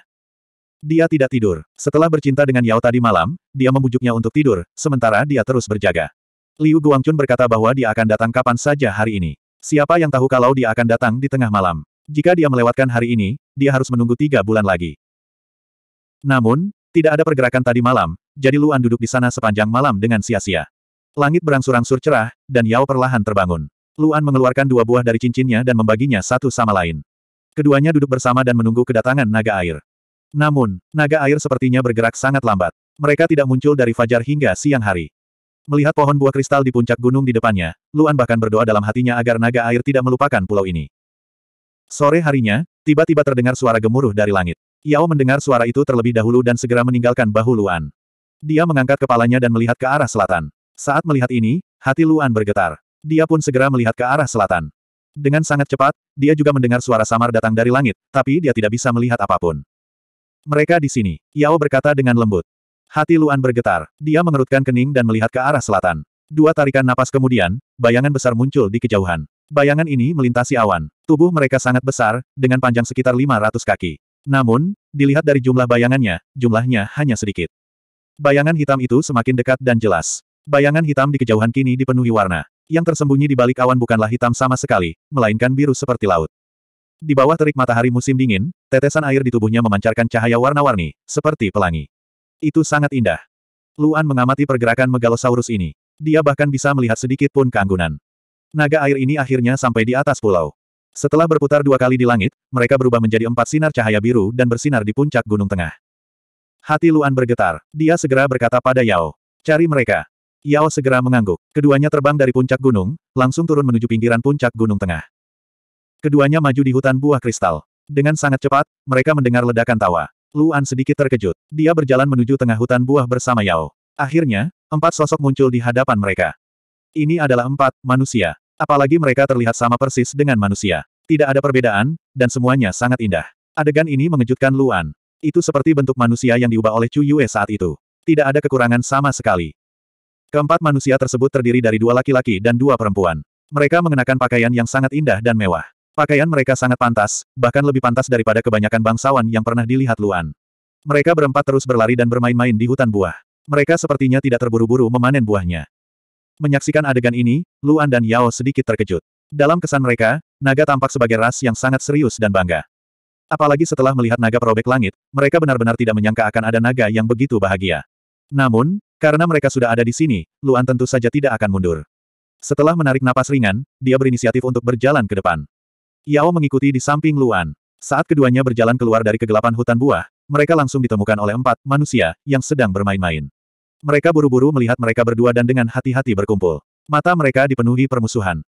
S1: Dia tidak tidur. Setelah bercinta dengan Yao tadi malam, dia membujuknya untuk tidur, sementara dia terus berjaga. Liu Guangchun berkata bahwa dia akan datang kapan saja hari ini. Siapa yang tahu kalau dia akan datang di tengah malam? Jika dia melewatkan hari ini, dia harus menunggu tiga bulan lagi. Namun, tidak ada pergerakan tadi malam, jadi Luan duduk di sana sepanjang malam dengan sia-sia. Langit berangsur-angsur cerah, dan Yao perlahan terbangun. Luan mengeluarkan dua buah dari cincinnya dan membaginya satu sama lain. Keduanya duduk bersama dan menunggu kedatangan naga air. Namun, naga air sepertinya bergerak sangat lambat. Mereka tidak muncul dari fajar hingga siang hari. Melihat pohon buah kristal di puncak gunung di depannya, Luan bahkan berdoa dalam hatinya agar naga air tidak melupakan pulau ini. Sore harinya, tiba-tiba terdengar suara gemuruh dari langit. Yao mendengar suara itu terlebih dahulu dan segera meninggalkan bahu Luan. Dia mengangkat kepalanya dan melihat ke arah selatan. Saat melihat ini, hati Luan bergetar. Dia pun segera melihat ke arah selatan. Dengan sangat cepat, dia juga mendengar suara samar datang dari langit, tapi dia tidak bisa melihat apa pun. Mereka di sini, Yao berkata dengan lembut. Hati Luan bergetar, dia mengerutkan kening dan melihat ke arah selatan. Dua tarikan napas kemudian, bayangan besar muncul di kejauhan. Bayangan ini melintasi awan. Tubuh mereka sangat besar, dengan panjang sekitar 500 kaki. Namun, dilihat dari jumlah bayangannya, jumlahnya hanya sedikit. Bayangan hitam itu semakin dekat dan jelas. Bayangan hitam di kejauhan kini dipenuhi warna. Yang tersembunyi di balik awan bukanlah hitam sama sekali, melainkan biru seperti laut. Di bawah terik matahari musim dingin, tetesan air di tubuhnya memancarkan cahaya warna-warni, seperti pelangi. Itu sangat indah. Luan mengamati pergerakan megalosaurus ini. Dia bahkan bisa melihat sedikit pun keanggunan. Naga air ini akhirnya sampai di atas pulau. Setelah berputar dua kali di langit, mereka berubah menjadi empat sinar cahaya biru dan bersinar di puncak gunung tengah. Hati Luan bergetar. Dia segera berkata pada Yao. Cari mereka. Yao segera mengangguk. Keduanya terbang dari puncak gunung, langsung turun menuju pinggiran puncak gunung tengah. Keduanya maju di hutan buah kristal. Dengan sangat cepat, mereka mendengar ledakan tawa. Luan sedikit terkejut. Dia berjalan menuju tengah hutan buah bersama Yao. Akhirnya, empat sosok muncul di hadapan mereka. Ini adalah empat manusia. Apalagi mereka terlihat sama persis dengan manusia. Tidak ada perbedaan, dan semuanya sangat indah. Adegan ini mengejutkan Luan. Itu seperti bentuk manusia yang diubah oleh Chu Yue saat itu. Tidak ada kekurangan sama sekali. Keempat manusia tersebut terdiri dari dua laki-laki dan dua perempuan. Mereka mengenakan pakaian yang sangat indah dan mewah. Pakaian mereka sangat pantas, bahkan lebih pantas daripada kebanyakan bangsawan yang pernah dilihat Luan. Mereka berempat terus berlari dan bermain-main di hutan buah. Mereka sepertinya tidak terburu-buru memanen buahnya. Menyaksikan adegan ini, Luan dan Yao sedikit terkejut. Dalam kesan mereka, naga tampak sebagai ras yang sangat serius dan bangga. Apalagi setelah melihat naga perobek langit, mereka benar-benar tidak menyangka akan ada naga yang begitu bahagia. Namun, karena mereka sudah ada di sini, Luan tentu saja tidak akan mundur. Setelah menarik napas ringan, dia berinisiatif untuk berjalan ke depan. Yao mengikuti di samping Luan. Saat keduanya berjalan keluar dari kegelapan hutan buah, mereka langsung ditemukan oleh empat manusia yang sedang bermain-main. Mereka buru-buru melihat mereka berdua dan dengan hati-hati berkumpul. Mata mereka dipenuhi permusuhan.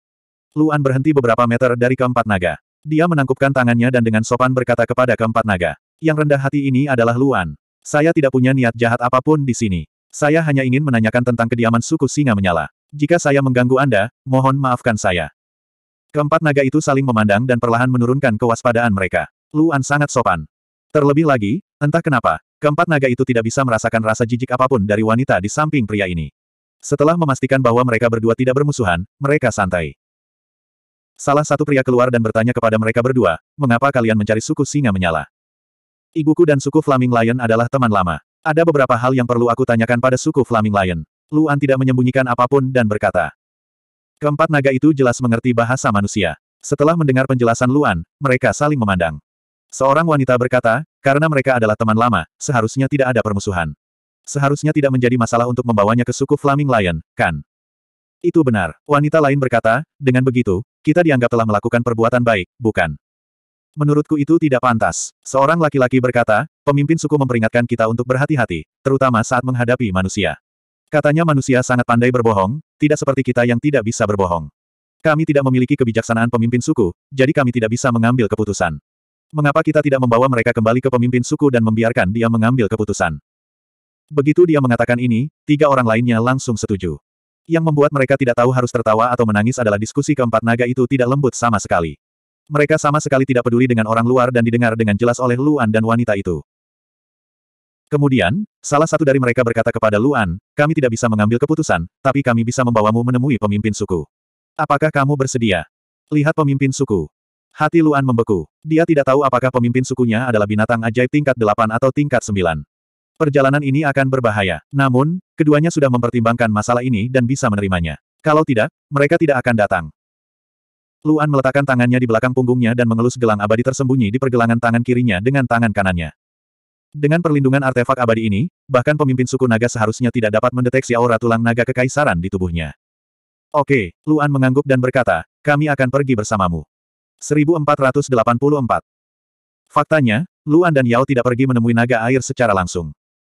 S1: Luan berhenti beberapa meter dari keempat naga. Dia menangkupkan tangannya dan dengan sopan berkata kepada keempat naga. Yang rendah hati ini adalah Luan. Saya tidak punya niat jahat apa pun di sini. Saya hanya ingin menanyakan tentang kediaman suku singa menyala. Jika saya mengganggu Anda, mohon maafkan saya. Keempat naga itu saling memandang dan perlahan menurunkan kewaspadaan mereka. Luan sangat sopan. Terlebih lagi, entah kenapa, keempat naga itu tidak bisa merasakan rasa jijik apa pun dari wanita di samping pria ini. Setelah memastikan bahwa mereka berdua tidak bermusuhan, mereka santai. Salah satu pria keluar dan bertanya kepada mereka berdua, mengapa kalian mencari suku singa menyala? Ibuku dan suku Flaming Lion adalah teman lama. Ada beberapa hal yang perlu aku tanyakan pada suku Flaming Lion. Luan tidak menyembunyikan apa pun dan berkata. Keempat naga itu jelas mengerti bahasa manusia. Setelah mendengar penjelasan Luan, mereka saling memandang. Seorang wanita berkata, karena mereka adalah teman lama, seharusnya tidak ada permusuhan. Seharusnya tidak menjadi masalah untuk membawanya ke suku Flaming Lion, kan? Itu benar. Wanita lain berkata, dengan begitu, kita dianggap telah melakukan perbuatan baik, bukan? Menurutku itu tidak pantas. Seorang laki-laki berkata, pemimpin suku memperingatkan kita untuk berhati-hati, terutama saat menghadapi manusia. Katanya manusia sangat pandai berbohong, tidak seperti kita yang tidak bisa berbohong. Kami tidak memiliki kebijaksanaan pemimpin suku, jadi kami tidak bisa mengambil keputusan. Mengapa kita tidak membawa mereka kembali ke pemimpin suku dan membiarkan dia mengambil keputusan? Begitu dia mengatakan ini, tiga orang lainnya langsung setuju. Yang membuat mereka tidak tahu harus tertawa atau menangis adalah diskusi keempat naga itu tidak lembut sama sekali. Mereka sama sekali tidak peduli dengan orang luar dan didengar dengan jelas oleh Luan dan wanita itu. Kemudian, salah satu dari mereka berkata kepada Luan, kami tidak bisa mengambil keputusan, tapi kami bisa membawamu menemui pemimpin suku. Apakah kamu bersedia? Lihat pemimpin suku. Hati Luan membeku. Dia tidak tahu apakah pemimpin sukunya adalah binatang ajaib tingkat 8 atau tingkat 9. Perjalanan ini akan berbahaya. Namun, keduanya sudah mempertimbangkan masalah ini dan bisa menerimanya. Kalau tidak, mereka tidak akan datang. Luan meletakkan tangannya di belakang punggungnya dan mengelus gelang abadi tersembunyi di pergelangan tangan kirinya dengan tangan kanannya. Dengan perlindungan artefak abadi ini, bahkan pemimpin suku naga seharusnya tidak dapat mendeteksi aura tulang naga kekaisaran di tubuhnya. Oke, Luan mengangguk dan berkata, kami akan pergi bersamamu. 1484 Faktanya, Luan dan Yao tidak pergi menemui naga air secara langsung.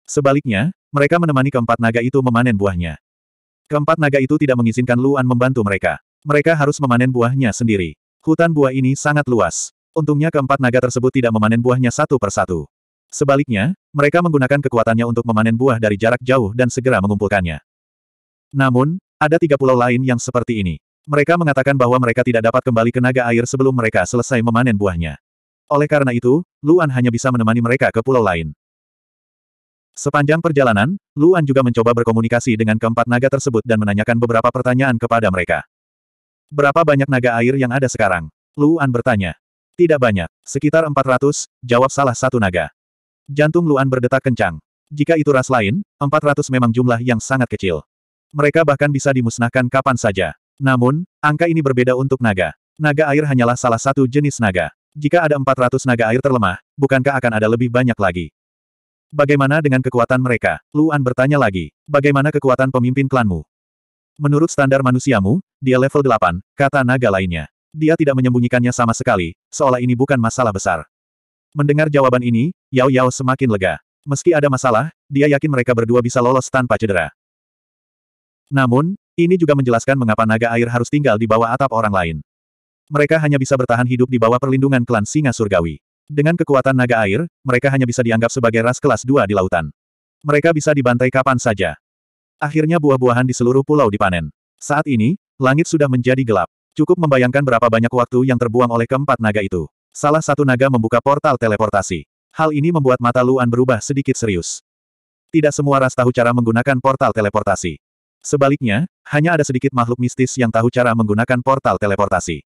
S1: Sebaliknya, mereka menemani keempat naga itu memanen buahnya. Keempat naga itu tidak mengizinkan Luan membantu mereka. Mereka harus memanen buahnya sendiri. Hutan buah ini sangat luas. Untungnya keempat naga tersebut tidak memanen buahnya satu persatu. Sebaliknya, mereka menggunakan kekuatannya untuk memanen buah dari jarak jauh dan segera mengumpulkannya. Namun, ada tiga pulau lain yang seperti ini. Mereka mengatakan bahwa mereka tidak dapat kembali ke naga air sebelum mereka selesai memanen buahnya. Oleh karena itu, Luan hanya bisa menemani mereka ke pulau lain. Sepanjang perjalanan, Luan juga mencoba berkomunikasi dengan keempat naga tersebut dan menanyakan beberapa pertanyaan kepada mereka. Berapa banyak naga air yang ada sekarang? Luan bertanya. Tidak banyak, sekitar 400, jawab salah satu naga. Jantung Luan berdetak kencang. Jika itu ras lain, 400 memang jumlah yang sangat kecil. Mereka bahkan bisa dimusnahkan kapan saja. Namun, angka ini berbeda untuk naga. Naga air hanyalah salah satu jenis naga. Jika ada 400 naga air terlemah, bukankah akan ada lebih banyak lagi? Bagaimana dengan kekuatan mereka? Luan bertanya lagi. Bagaimana kekuatan pemimpin klanmu? Menurut standar manusiamu, dia level 8, kata naga lainnya. Dia tidak menyembunyikannya sama sekali, seolah ini bukan masalah besar. Mendengar jawaban ini, Yao Yao semakin lega. Meski ada masalah, dia yakin mereka berdua bisa lolos tanpa cedera. Namun, ini juga menjelaskan mengapa naga air harus tinggal di bawah atap orang lain. Mereka hanya bisa bertahan hidup di bawah perlindungan klan singa surgawi. Dengan kekuatan naga air, mereka hanya bisa dianggap sebagai ras kelas dua di lautan. Mereka bisa dibantai kapan saja. Akhirnya buah-buahan di seluruh pulau dipanen. Saat ini, langit sudah menjadi gelap. Cukup membayangkan berapa banyak waktu yang terbuang oleh keempat naga itu. Salah satu naga membuka portal teleportasi. Hal ini membuat mata Luan berubah sedikit serius. Tidak semua ras tahu cara menggunakan portal teleportasi. Sebaliknya, hanya ada sedikit makhluk mistis yang tahu cara menggunakan portal teleportasi.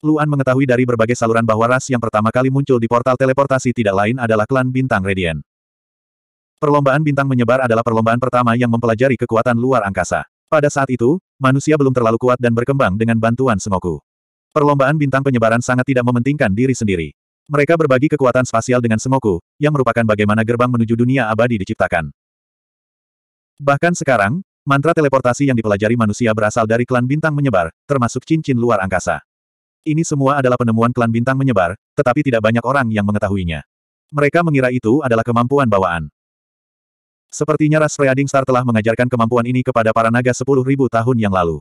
S1: Luan mengetahui dari berbagai saluran bahwa ras yang pertama kali muncul di portal teleportasi tidak lain adalah klan Bintang Radiant. Perlombaan bintang menyebar adalah perlombaan pertama yang mempelajari kekuatan luar angkasa. Pada saat itu, manusia belum terlalu kuat dan berkembang dengan bantuan Sengoku. Perlombaan bintang penyebaran sangat tidak mementingkan diri sendiri. Mereka berbagi kekuatan spasial dengan Sengoku, yang merupakan bagaimana gerbang menuju dunia abadi diciptakan. Bahkan sekarang, mantra teleportasi yang dipelajari manusia berasal dari klan bintang menyebar, termasuk cincin luar angkasa. Ini semua adalah penemuan klan bintang menyebar, tetapi tidak banyak orang yang mengetahuinya. Mereka mengira itu adalah kemampuan bawaan. Sepertinya ras Freading Star telah mengajarkan kemampuan ini kepada para naga 10.000 tahun yang lalu.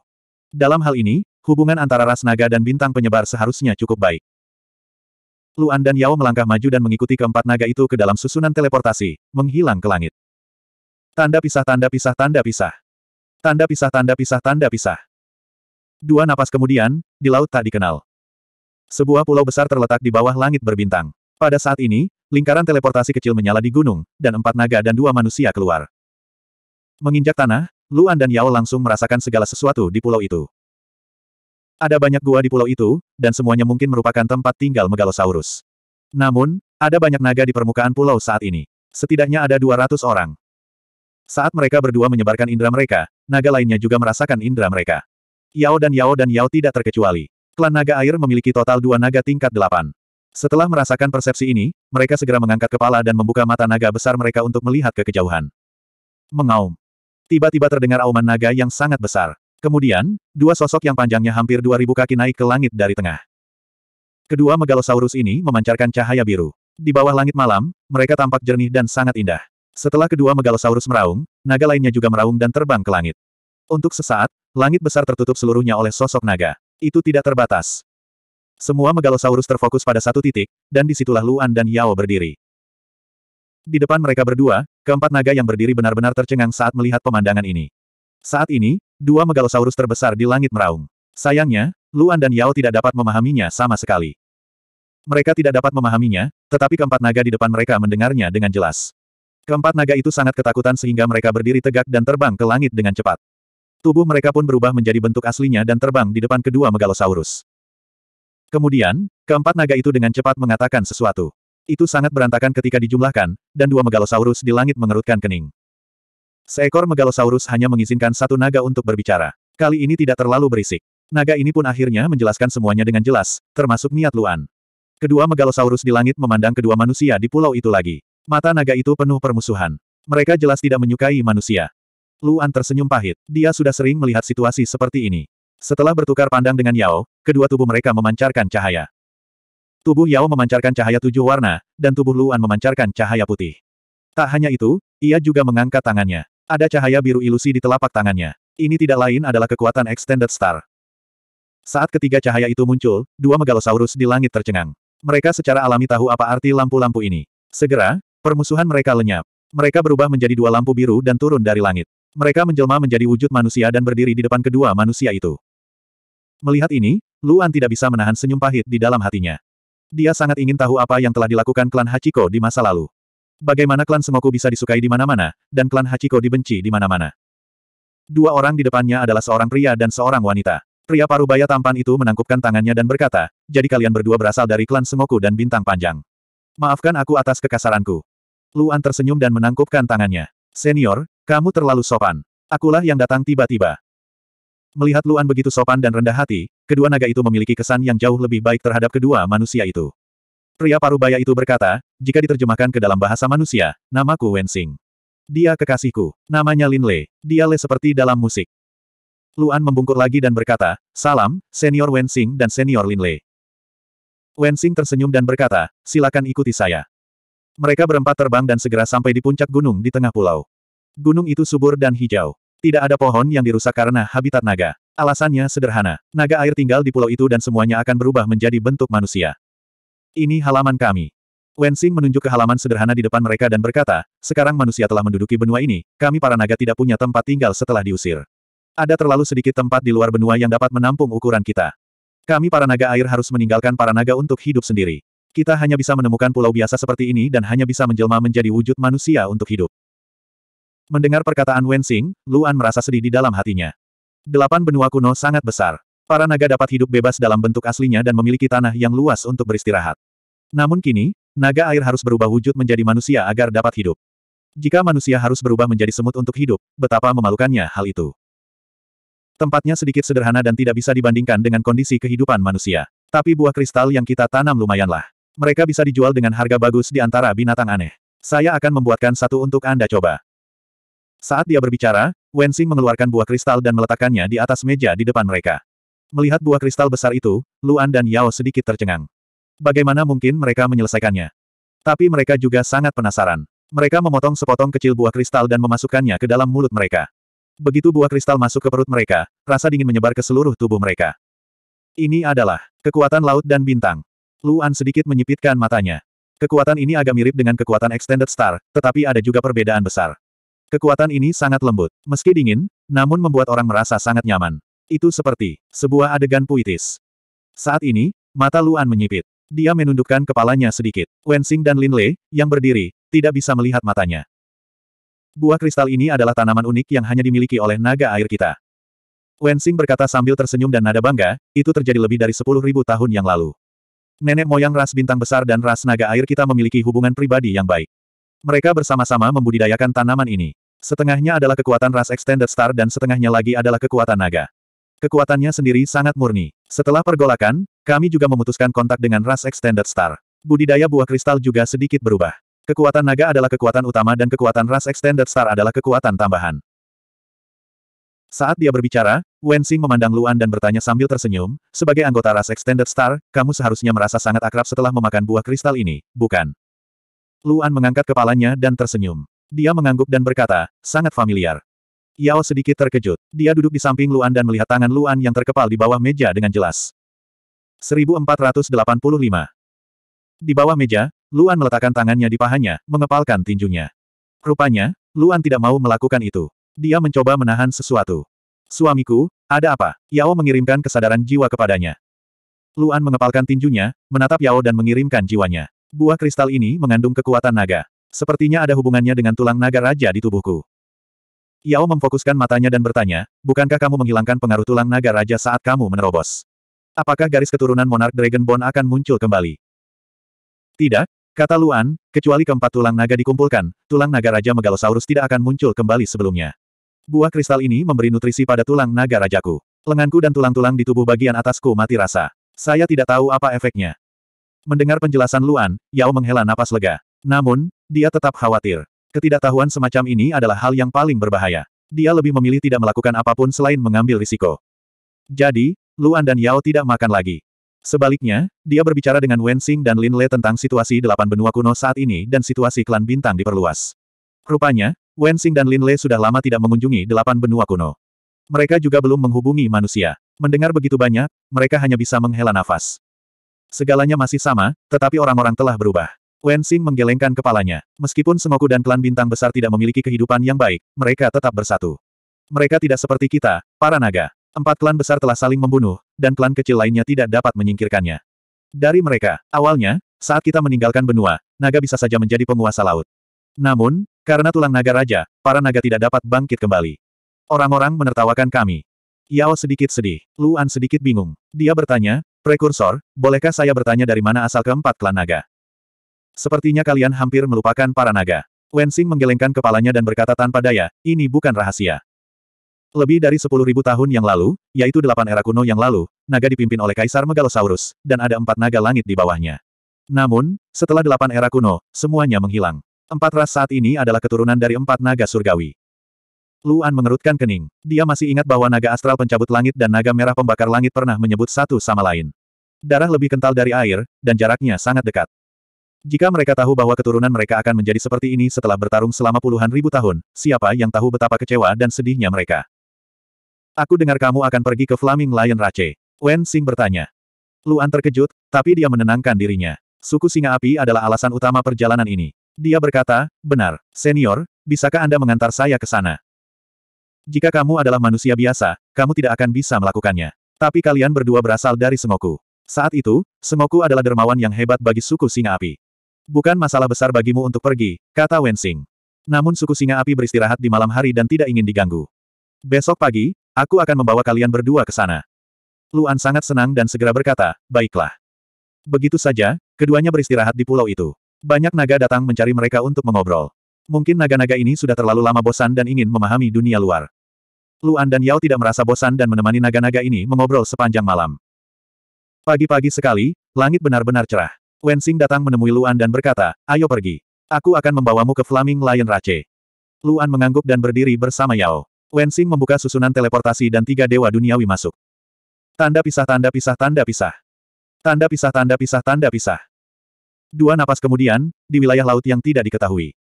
S1: Dalam hal ini, hubungan antara ras naga dan bintang penyebar seharusnya cukup baik. Luan dan Yao melangkah maju dan mengikuti keempat naga itu ke dalam susunan teleportasi, menghilang ke langit. Tanda pisah tanda pisah tanda pisah. Tanda pisah tanda pisah tanda pisah. Dua napas kemudian, di laut tak dikenal. Sebuah pulau besar terletak di bawah langit berbintang. Pada saat ini, lingkaran teleportasi kecil menyala di gunung, dan empat naga dan dua manusia keluar. Menginjak tanah, Luan dan Yao langsung merasakan segala sesuatu di pulau itu. Ada banyak gua di pulau itu, dan semuanya mungkin merupakan tempat tinggal Megalosaurus. Namun, ada banyak naga di permukaan pulau saat ini. Setidaknya ada 200 orang. Saat mereka berdua menyebarkan indera mereka, naga lainnya juga merasakan indera mereka. Yao dan Yao dan Yao tidak terkecuali. Klan naga air memiliki total dua naga tingkat delapan. Setelah merasakan persepsi ini, mereka segera mengangkat kepala dan membuka mata naga besar mereka untuk melihat ke kejauhan. Mengaum. Tiba-tiba terdengar auman naga yang sangat besar. Kemudian, dua sosok yang panjangnya hampir 2000 kaki naik ke langit dari tengah. Kedua megalosaurus ini memancarkan cahaya biru. Di bawah langit malam, mereka tampak jernih dan sangat indah. Setelah kedua megalosaurus meraung, naga lainnya juga meraung dan terbang ke langit. Untuk sesaat, langit besar tertutup seluruhnya oleh sosok naga. Itu tidak terbatas. Semua megalosaurus terfokus pada satu titik, dan di situlah Luan dan Yao berdiri. Di depan mereka berdua, keempat naga yang berdiri benar-benar tercengang saat melihat pemandangan ini. Saat ini, dua megalosaurus terbesar di langit meraung. Sayangnya, Luan dan Yao tidak dapat memahaminya sama sekali. Mereka tidak dapat memahaminya, tetapi keempat naga di depan mereka mendengarnya dengan jelas. Keempat naga itu sangat ketakutan sehingga mereka berdiri tegak dan terbang ke langit dengan cepat. Tubuh mereka pun berubah menjadi bentuk aslinya dan terbang di depan kedua megalosaurus. Kemudian, keempat naga itu dengan cepat mengatakan sesuatu. Itu sangat berantakan ketika dijumlahkan, dan dua megalosaurus di langit mengerutkan kening. Seekor Megalosaurus hanya mengizinkan satu naga untuk berbicara. Kali ini tidak terlalu berisik. Naga ini pun akhirnya menjelaskan semuanya dengan jelas, termasuk niat Luan. Kedua Megalosaurus di langit memandang kedua manusia di pulau itu lagi. Mata naga itu penuh permusuhan. Mereka jelas tidak menyukai manusia. Luan tersenyum pahit. Dia sudah sering melihat situasi seperti ini. Setelah bertukar pandang dengan Yao, kedua tubuh mereka memancarkan cahaya. Tubuh Yao memancarkan cahaya tujuh warna, dan tubuh Luan memancarkan cahaya putih. Tak hanya itu, ia juga mengangkat tangannya. Ada cahaya biru ilusi di telapak tangannya. Ini tidak lain adalah kekuatan Extended Star. Saat ketiga cahaya itu muncul, dua megalosaurus di langit tercengang. Mereka secara alami tahu apa arti lampu-lampu ini. Segera, permusuhan mereka lenyap. Mereka berubah menjadi dua lampu biru dan turun dari langit. Mereka menjelma menjadi wujud manusia dan berdiri di depan kedua manusia itu. Melihat ini, Luan tidak bisa menahan senyum pahit di dalam hatinya. Dia sangat ingin tahu apa yang telah dilakukan klan Hachiko di masa lalu. Bagaimana klan Semoku bisa disukai di mana-mana, dan klan Hachiko dibenci di mana-mana. Dua orang di depannya adalah seorang pria dan seorang wanita. Pria parubaya tampan itu menangkupkan tangannya dan berkata, jadi kalian berdua berasal dari klan Semoku dan Bintang Panjang. Maafkan aku atas kekasaranku. Luan tersenyum dan menangkupkan tangannya. Senior, kamu terlalu sopan. Akulah yang datang tiba-tiba. Melihat Luan begitu sopan dan rendah hati, kedua naga itu memiliki kesan yang jauh lebih baik terhadap kedua manusia itu. Pria parubaya itu berkata, jika diterjemahkan ke dalam bahasa manusia, namaku Wensing. Dia kekasihku. Namanya Lin Le. Dia Le seperti dalam musik. Luan membungkuk lagi dan berkata, Salam, Senior Wensing dan Senior Lin Le. Wensing tersenyum dan berkata, silakan ikuti saya. Mereka berempat terbang dan segera sampai di puncak gunung di tengah pulau. Gunung itu subur dan hijau. Tidak ada pohon yang dirusak karena habitat naga. Alasannya sederhana. Naga air tinggal di pulau itu dan semuanya akan berubah menjadi bentuk manusia. Ini halaman kami. Wensing menunjuk ke halaman sederhana di depan mereka dan berkata, sekarang manusia telah menduduki benua ini, kami para naga tidak punya tempat tinggal setelah diusir. Ada terlalu sedikit tempat di luar benua yang dapat menampung ukuran kita. Kami para naga air harus meninggalkan para naga untuk hidup sendiri. Kita hanya bisa menemukan pulau biasa seperti ini dan hanya bisa menjelma menjadi wujud manusia untuk hidup. Mendengar perkataan Wensing, Luan merasa sedih di dalam hatinya. Delapan benua kuno sangat besar. Para naga dapat hidup bebas dalam bentuk aslinya dan memiliki tanah yang luas untuk beristirahat. Namun kini, naga air harus berubah wujud menjadi manusia agar dapat hidup. Jika manusia harus berubah menjadi semut untuk hidup, betapa memalukannya hal itu. Tempatnya sedikit sederhana dan tidak bisa dibandingkan dengan kondisi kehidupan manusia. Tapi buah kristal yang kita tanam lumayanlah. Mereka bisa dijual dengan harga bagus di antara binatang aneh. Saya akan membuatkan satu untuk Anda coba. Saat dia berbicara, Wensing mengeluarkan buah kristal dan meletakkannya di atas meja di depan mereka. Melihat buah kristal besar itu, Luan dan Yao sedikit tercengang. Bagaimana mungkin mereka menyelesaikannya? Tapi mereka juga sangat penasaran. Mereka memotong sepotong kecil buah kristal dan memasukkannya ke dalam mulut mereka. Begitu buah kristal masuk ke perut mereka, rasa dingin menyebar ke seluruh tubuh mereka. Ini adalah kekuatan laut dan bintang. Luan sedikit menyipitkan matanya. Kekuatan ini agak mirip dengan kekuatan Extended Star, tetapi ada juga perbedaan besar. Kekuatan ini sangat lembut, meski dingin, namun membuat orang merasa sangat nyaman. Itu seperti sebuah adegan puitis. Saat ini, mata Luan menyipit. Dia menundukkan kepalanya sedikit. Wensing dan Lin Lei, yang berdiri, tidak bisa melihat matanya. Buah kristal ini adalah tanaman unik yang hanya dimiliki oleh naga air kita. Wensing berkata sambil tersenyum dan nada bangga, itu terjadi lebih dari 10.000 tahun yang lalu. Nenek moyang ras bintang besar dan ras naga air kita memiliki hubungan pribadi yang baik. Mereka bersama-sama membudidayakan tanaman ini. Setengahnya adalah kekuatan ras Extended Star dan setengahnya lagi adalah kekuatan naga. Kekuatannya sendiri sangat murni. Setelah pergolakan, kami juga memutuskan kontak dengan ras Extended Star. Budidaya buah kristal juga sedikit berubah. Kekuatan naga adalah kekuatan utama dan kekuatan ras Extended Star adalah kekuatan tambahan. Saat dia berbicara, Wen Xing memandang Luan dan bertanya sambil tersenyum, sebagai anggota ras Extended Star, kamu seharusnya merasa sangat akrab setelah memakan buah kristal ini, bukan? Luan mengangkat kepalanya dan tersenyum. Dia mengangguk dan berkata, sangat familiar. Yao sedikit terkejut. Dia duduk di samping Luan dan melihat tangan Luan yang terkepal di bawah meja dengan jelas. 1485 Di bawah meja, Luan meletakkan tangannya di pahanya, mengepalkan tinjunya. Rupanya, Luan tidak mau melakukan itu. Dia mencoba menahan sesuatu. Suamiku, ada apa? Yao mengirimkan kesadaran jiwa kepadanya. Luan mengepalkan tinjunya, menatap Yao dan mengirimkan jiwanya. Buah kristal ini mengandung kekuatan naga. Sepertinya ada hubungannya dengan tulang naga raja di tubuhku. Yao memfokuskan matanya dan bertanya, bukankah kamu menghilangkan pengaruh tulang naga raja saat kamu menerobos? Apakah garis keturunan Monarch Dragonborn akan muncul kembali? Tidak, kata Luan, kecuali keempat tulang naga dikumpulkan, tulang naga raja Megalosaurus tidak akan muncul kembali sebelumnya. Buah kristal ini memberi nutrisi pada tulang naga rajaku. Lenganku dan tulang-tulang di tubuh bagian atasku mati rasa. Saya tidak tahu apa efeknya. Mendengar penjelasan Luan, Yao menghela napas lega. Namun, dia tetap khawatir. Ketidaktahuan semacam ini adalah hal yang paling berbahaya. Dia lebih memilih tidak melakukan apa pun selain mengambil risiko. Jadi, Luan dan Yao tidak makan lagi. Sebaliknya, dia berbicara dengan Wen Xing dan Lin Le tentang situasi delapan benua kuno saat ini dan situasi klan bintang diperluas. Rupanya, Wen Xing dan Lin Le sudah lama tidak mengunjungi delapan benua kuno. Mereka juga belum menghubungi manusia. Mendengar begitu banyak, mereka hanya bisa menghela nafas. Segalanya masih sama, tetapi orang-orang telah berubah. Wen Xing menggelengkan kepalanya. Meskipun Sengoku dan klan bintang besar tidak memiliki kehidupan yang baik, mereka tetap bersatu. Mereka tidak seperti kita, para naga. Empat klan besar telah saling membunuh, dan klan kecil lainnya tidak dapat menyingkirkannya. Dari mereka, awalnya, saat kita meninggalkan benua, naga bisa saja menjadi penguasa laut. Namun, karena tulang naga raja, para naga tidak dapat bangkit kembali. Orang-orang menertawakan kami. Yao sedikit sedih. Luan sedikit bingung. Dia bertanya, Prekursor, bolehkah saya bertanya dari mana asal keempat klan naga? Sepertinya kalian hampir melupakan para naga. Wensing menggelengkan kepalanya dan berkata tanpa daya, ini bukan rahasia. Lebih dari 10.000 tahun yang lalu, yaitu delapan era kuno yang lalu, naga dipimpin oleh Kaisar Megalosaurus, dan ada empat naga langit di bawahnya. Namun, setelah delapan era kuno, semuanya menghilang. Empat ras saat ini adalah keturunan dari empat naga surgawi. Luan mengerutkan kening. Dia masih ingat bahwa naga astral pencabut langit dan naga merah pembakar langit pernah menyebut satu sama lain. Darah lebih kental dari air, dan jaraknya sangat dekat. Jika mereka tahu bahwa keturunan mereka akan menjadi seperti ini setelah bertarung selama puluhan ribu tahun, siapa yang tahu betapa kecewa dan sedihnya mereka? Aku dengar kamu akan pergi ke Flaming Lion Rache. Wen Xing bertanya. Luan terkejut, tapi dia menenangkan dirinya. Suku singa api adalah alasan utama perjalanan ini. Dia berkata, benar, senior, bisakah Anda mengantar saya ke sana? Jika kamu adalah manusia biasa, kamu tidak akan bisa melakukannya. Tapi kalian berdua berasal dari Sengoku. Saat itu, Sengoku adalah dermawan yang hebat bagi suku singa api. Bukan masalah besar bagimu untuk pergi, kata Wensing. Namun suku singa api beristirahat di malam hari dan tidak ingin diganggu. Besok pagi, aku akan membawa kalian berdua ke sana. Luan sangat senang dan segera berkata, baiklah. Begitu saja, keduanya beristirahat di pulau itu. Banyak naga datang mencari mereka untuk mengobrol. Mungkin naga-naga ini sudah terlalu lama bosan dan ingin memahami dunia luar. Luan dan Yao tidak merasa bosan dan menemani naga-naga ini mengobrol sepanjang malam. Pagi-pagi sekali, langit benar-benar cerah. Wensing datang menemui Luan dan berkata, ayo pergi. Aku akan membawamu ke Flaming Lion Rache. Luan mengangguk dan berdiri bersama Yao. Wensing membuka susunan teleportasi dan tiga dewa duniawi masuk. Tanda pisah tanda pisah tanda pisah. Tanda pisah tanda pisah tanda pisah. Dua napas kemudian, di wilayah laut yang tidak diketahui.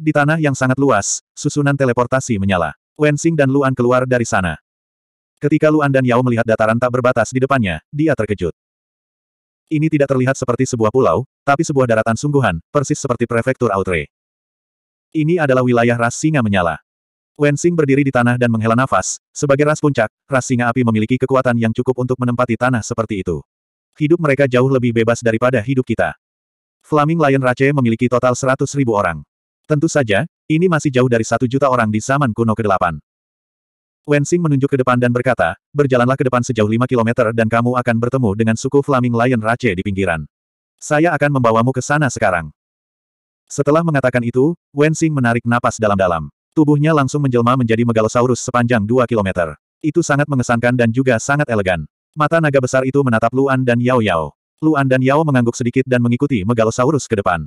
S1: Di tanah yang sangat luas, susunan teleportasi menyala. Wensing dan Luan keluar dari sana. Ketika Luan dan Yao melihat dataran tak berbatas di depannya, dia terkejut. Ini tidak terlihat seperti sebuah pulau, tapi sebuah daratan sungguhan, persis seperti prefektur Outre. Ini adalah wilayah ras singa menyala. Wensing berdiri di tanah dan menghela nafas. Sebagai ras puncak, ras singa api memiliki kekuatan yang cukup untuk menempati tanah seperti itu. Hidup mereka jauh lebih bebas daripada hidup kita. Flaming Lion Rache memiliki total 100 ribu orang. Tentu saja, ini masih jauh dari satu juta orang di zaman kuno ke-8. Wensing menunjuk ke depan dan berkata, berjalanlah ke depan sejauh 5 km dan kamu akan bertemu dengan suku Flaming Lion Rache di pinggiran. Saya akan membawamu ke sana sekarang. Setelah mengatakan itu, Wensing menarik napas dalam-dalam. Tubuhnya langsung menjelma menjadi megalosaurus sepanjang 2 km. Itu sangat mengesankan dan juga sangat elegan. Mata naga besar itu menatap Luan dan Yao Yao. Luan dan Yao mengangguk sedikit dan mengikuti megalosaurus ke depan.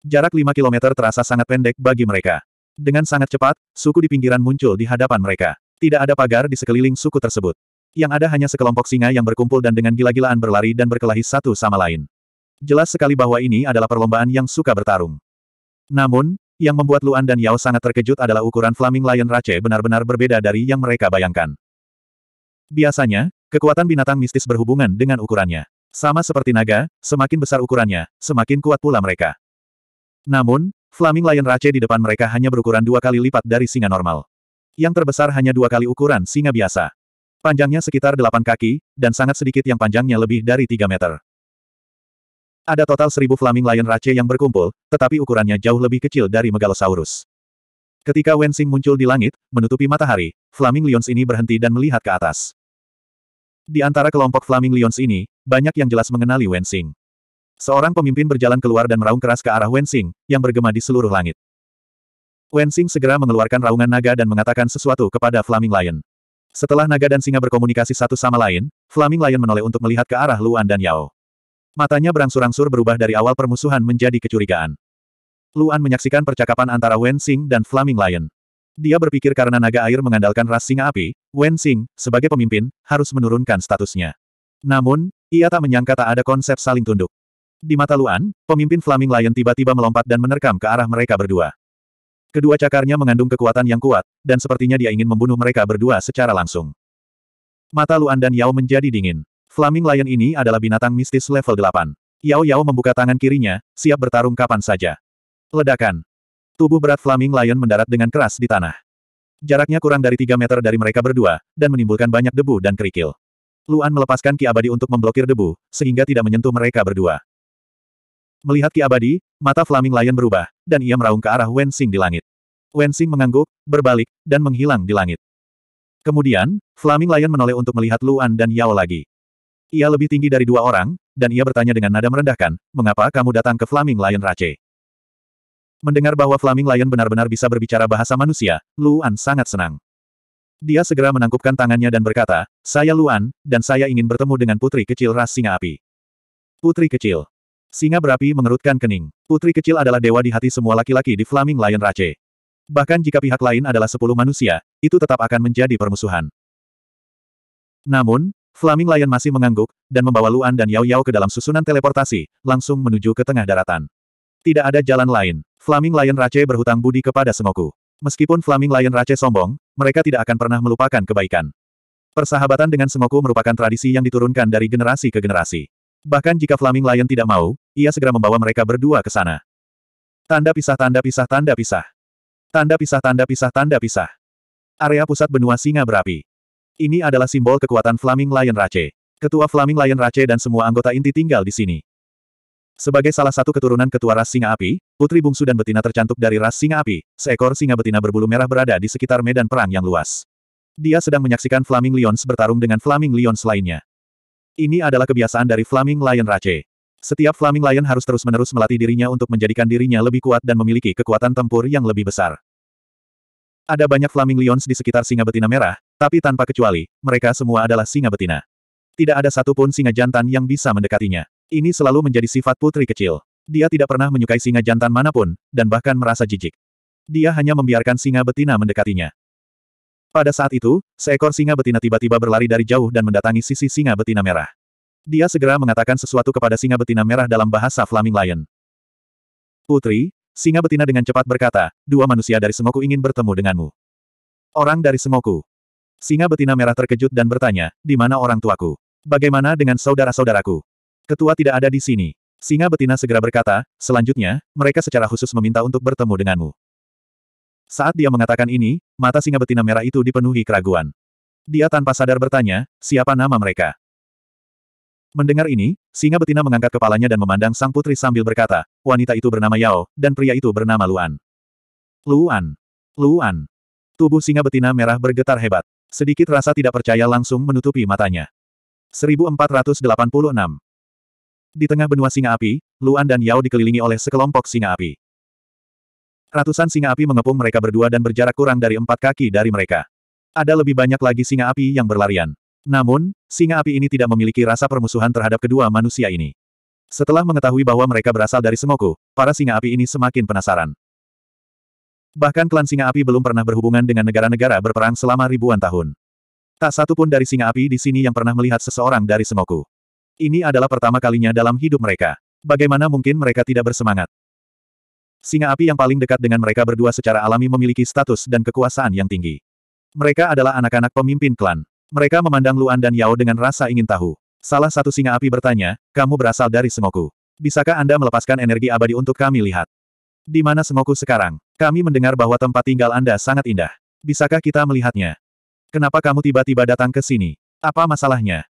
S1: Jarak 5 km terasa sangat pendek bagi mereka. Dengan sangat cepat, suku di pinggiran muncul di hadapan mereka. Tidak ada pagar di sekeliling suku tersebut. Yang ada hanya sekelompok singa yang berkumpul dan dengan gila-gilaan berlari dan berkelahi satu sama lain. Jelas sekali bahwa ini adalah perlombaan yang suka bertarung. Namun, yang membuat Luan dan Yao sangat terkejut adalah ukuran Flaming Lion Rache benar-benar berbeda dari yang mereka bayangkan. Biasanya, kekuatan binatang mistis berhubungan dengan ukurannya. Sama seperti naga, semakin besar ukurannya, semakin kuat pula mereka. Namun, Flaming Lion Rache di depan mereka hanya berukuran dua kali lipat dari singa normal. Yang terbesar hanya dua kali ukuran singa biasa. Panjangnya sekitar delapan kaki, dan sangat sedikit yang panjangnya lebih dari tiga meter. Ada total seribu Flaming Lion Rache yang berkumpul, tetapi ukurannya jauh lebih kecil dari Megalosaurus. Ketika Wensing muncul di langit, menutupi matahari, Flaming Lions ini berhenti dan melihat ke atas. Di antara kelompok Flaming Lions ini, banyak yang jelas mengenali Wensing. Seorang pemimpin berjalan keluar dan meraung keras ke arah Wensing, yang bergema di seluruh langit. Wensing segera mengeluarkan raungan naga dan mengatakan sesuatu kepada Flaming Lion. Setelah naga dan singa berkomunikasi satu sama lain, Flaming Lion menoleh untuk melihat ke arah Luan dan Yao. Matanya berangsur-angsur berubah dari awal permusuhan menjadi kecurigaan. Luan menyaksikan percakapan antara Wensing dan Flaming Lion. Dia berpikir karena naga air mengandalkan ras singa api, Wensing, sebagai pemimpin, harus menurunkan statusnya. Namun, ia tak menyangka tak ada konsep saling tunduk. Di mata Luan, pemimpin Flaming Lion tiba-tiba melompat dan menerkam ke arah mereka berdua. Kedua cakarnya mengandung kekuatan yang kuat, dan sepertinya dia ingin membunuh mereka berdua secara langsung. Mata Luan dan Yao menjadi dingin. Flaming Lion ini adalah binatang mistis level 8. Yao Yao membuka tangan kirinya, siap bertarung kapan saja. Ledakan. Tubuh berat Flaming Lion mendarat dengan keras di tanah. Jaraknya kurang dari 3 meter dari mereka berdua, dan menimbulkan banyak debu dan kerikil. Luan melepaskan ki abadi untuk memblokir debu, sehingga tidak menyentuh mereka berdua. Melihat Ki Abadi, mata Flaming Lion berubah, dan ia meraung ke arah Wen Xing di langit. Wen Xing mengangguk, berbalik, dan menghilang di langit. Kemudian, Flaming Lion menoleh untuk melihat Luan dan Yao lagi. Ia lebih tinggi dari dua orang, dan ia bertanya dengan nada merendahkan, mengapa kamu datang ke Flaming Lion Rache? Mendengar bahwa Flaming Lion benar-benar bisa berbicara bahasa manusia, Luan sangat senang. Dia segera menangkupkan tangannya dan berkata, saya Luan, dan saya ingin bertemu dengan putri kecil ras singa api. Putri kecil. Singa berapi mengerutkan kening. Putri kecil adalah dewa di hati semua laki-laki di Flaming Lion Rache. Bahkan jika pihak lain adalah sepuluh manusia, itu tetap akan menjadi permusuhan. Namun, Flaming Lion masih mengangguk, dan membawa Luan dan Yao Yao ke dalam susunan teleportasi, langsung menuju ke tengah daratan. Tidak ada jalan lain. Flaming Lion Rache berhutang budi kepada Sengoku. Meskipun Flaming Lion Rache sombong, mereka tidak akan pernah melupakan kebaikan. Persahabatan dengan Sengoku merupakan tradisi yang diturunkan dari generasi ke generasi. Bahkan jika Flaming Lion tidak mau, ia segera membawa mereka berdua ke sana. Tanda pisah tanda pisah tanda pisah. Tanda pisah tanda pisah tanda pisah. Area pusat benua singa berapi. Ini adalah simbol kekuatan Flaming Lion Rache. Ketua Flaming Lion Rache dan semua anggota inti tinggal di sini. Sebagai salah satu keturunan ketua ras singa api, putri bungsu dan betina tercantuk dari ras singa api, seekor singa betina berbulu merah berada di sekitar medan perang yang luas. Dia sedang menyaksikan Flaming Lions bertarung dengan Flaming Lions lainnya. Ini adalah kebiasaan dari Flaming Lion Rache. Setiap Flaming Lion harus terus-menerus melatih dirinya untuk menjadikan dirinya lebih kuat dan memiliki kekuatan tempur yang lebih besar. Ada banyak Flaming Lions di sekitar singa betina merah, tapi tanpa kecuali, mereka semua adalah singa betina. Tidak ada satupun singa jantan yang bisa mendekatinya. Ini selalu menjadi sifat putri kecil. Dia tidak pernah menyukai singa jantan mana pun, dan bahkan merasa jijik. Dia hanya membiarkan singa betina mendekatinya. Pada saat itu, seekor singa betina tiba-tiba berlari dari jauh dan mendatangi sisi singa betina merah. Dia segera mengatakan sesuatu kepada singa betina merah dalam bahasa Flaming Lion. Putri, singa betina dengan cepat berkata, dua manusia dari Sengoku ingin bertemu denganmu. Orang dari Sengoku. Singa betina merah terkejut dan bertanya, di mana orang tuaku? Bagaimana dengan saudara-saudaraku? Ketua tidak ada di sini. Singa betina segera berkata, selanjutnya, mereka secara khusus meminta untuk bertemu denganmu. Saat dia mengatakan ini, mata singa betina merah itu dipenuhi keraguan. Dia tanpa sadar bertanya, siapa nama mereka? Mendengar ini, singa betina mengangkat kepalanya dan memandang sang putri sambil berkata, wanita itu bernama Yao, dan pria itu bernama Luan. Luan. Luan. Tubuh singa betina merah bergetar hebat. Sedikit rasa tidak percaya langsung menutupi matanya. 1486. Di tengah benua singa api, Luan dan Yao dikelilingi oleh sekelompok singa api. Ratusan singa api mengepung mereka berdua dan berjarak kurang dari empat kaki dari mereka. Ada lebih banyak lagi singa api yang berlarian. Namun, singa api ini tidak memiliki rasa permusuhan terhadap kedua manusia ini. Setelah mengetahui bahwa mereka berasal dari Semoku, para singa api ini semakin penasaran. Bahkan klan singa api belum pernah berhubungan dengan negara-negara berperang selama ribuan tahun. Tak satu pun dari singa api di sini yang pernah melihat seseorang dari Semoku. Ini adalah pertama kalinya dalam hidup mereka. Bagaimana mungkin mereka tidak bersemangat? Singa api yang paling dekat dengan mereka berdua secara alami memiliki status dan kekuasaan yang tinggi. Mereka adalah anak-anak pemimpin klan. Mereka memandang Luan dan Yao dengan rasa ingin tahu. Salah satu singa api bertanya, kamu berasal dari Sengoku. Bisakah Anda melepaskan energi abadi untuk kami lihat? Di mana Sengoku sekarang? Kami mendengar bahwa tempat tinggal Anda sangat indah. Bisakah kita melihatnya? Kenapa kamu tiba-tiba datang ke sini? Apa masalahnya?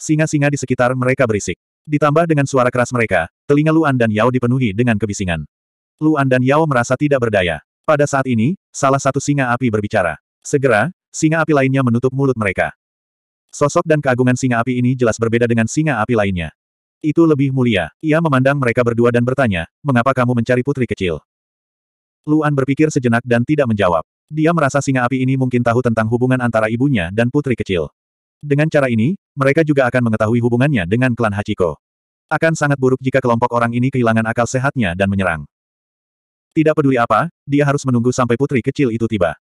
S1: Singa-singa di sekitar mereka berisik. Ditambah dengan suara keras mereka, telinga Luan dan Yao dipenuhi dengan kebisingan. Luan dan Yao merasa tidak berdaya. Pada saat ini, salah satu singa api berbicara. Segera, Singa api lainnya menutup mulut mereka. Sosok dan keagungan singa api ini jelas berbeda dengan singa api lainnya. Itu lebih mulia. Ia memandang mereka berdua dan bertanya, mengapa kamu mencari putri kecil? Luan berpikir sejenak dan tidak menjawab. Dia merasa singa api ini mungkin tahu tentang hubungan antara ibunya dan putri kecil. Dengan cara ini, mereka juga akan mengetahui hubungannya dengan klan Hachiko. Akan sangat buruk jika kelompok orang ini kehilangan akal sehatnya dan menyerang. Tidak peduli apa, dia harus menunggu sampai putri kecil itu tiba.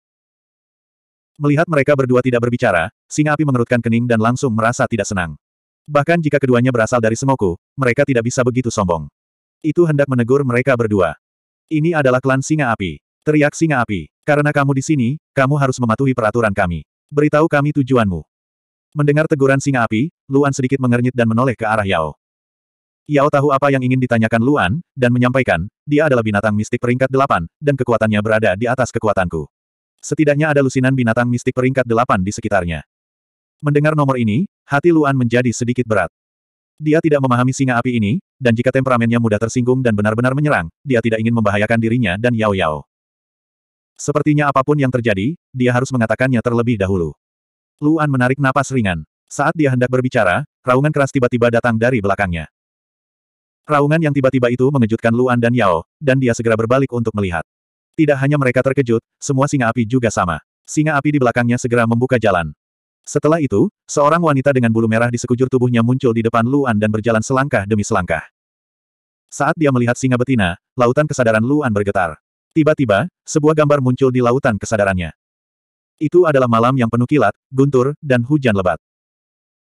S1: Melihat mereka berdua tidak berbicara, singa api mengerutkan kening dan langsung merasa tidak senang. Bahkan jika keduanya berasal dari Semoku, mereka tidak bisa begitu sombong. Itu hendak menegur mereka berdua. Ini adalah klan singa api. Teriak singa api. Karena kamu di sini, kamu harus mematuhi peraturan kami. Beritahu kami tujuanmu. Mendengar teguran singa api, Luan sedikit mengernyit dan menoleh ke arah Yao. Yao tahu apa yang ingin ditanyakan Luan, dan menyampaikan, dia adalah binatang mistik peringkat delapan, dan kekuatannya berada di atas kekuatanku. Setidaknya ada lusinan binatang mistik peringkat delapan di sekitarnya. Mendengar nomor ini, hati Luan menjadi sedikit berat. Dia tidak memahami singa api ini, dan jika temperamennya mudah tersinggung dan benar-benar menyerang, dia tidak ingin membahayakan dirinya dan Yao Yao. Sepertinya apa pun yang terjadi, dia harus mengatakannya terlebih dahulu. Luan menarik napas ringan. Saat dia hendak berbicara, raungan keras tiba-tiba datang dari belakangnya. Raungan yang tiba-tiba itu mengejutkan Luan dan Yao, dan dia segera berbalik untuk melihat. Tidak hanya mereka terkejut, semua singa api juga sama. Singa api di belakangnya segera membuka jalan. Setelah itu, seorang wanita dengan bulu merah di sekujur tubuhnya muncul di depan Luan dan berjalan selangkah demi selangkah. Saat dia melihat singa betina, lautan kesadaran Luan bergetar. Tiba-tiba, sebuah gambar muncul di lautan kesadarannya. Itu adalah malam yang penuh kilat, guntur, dan hujan lebat.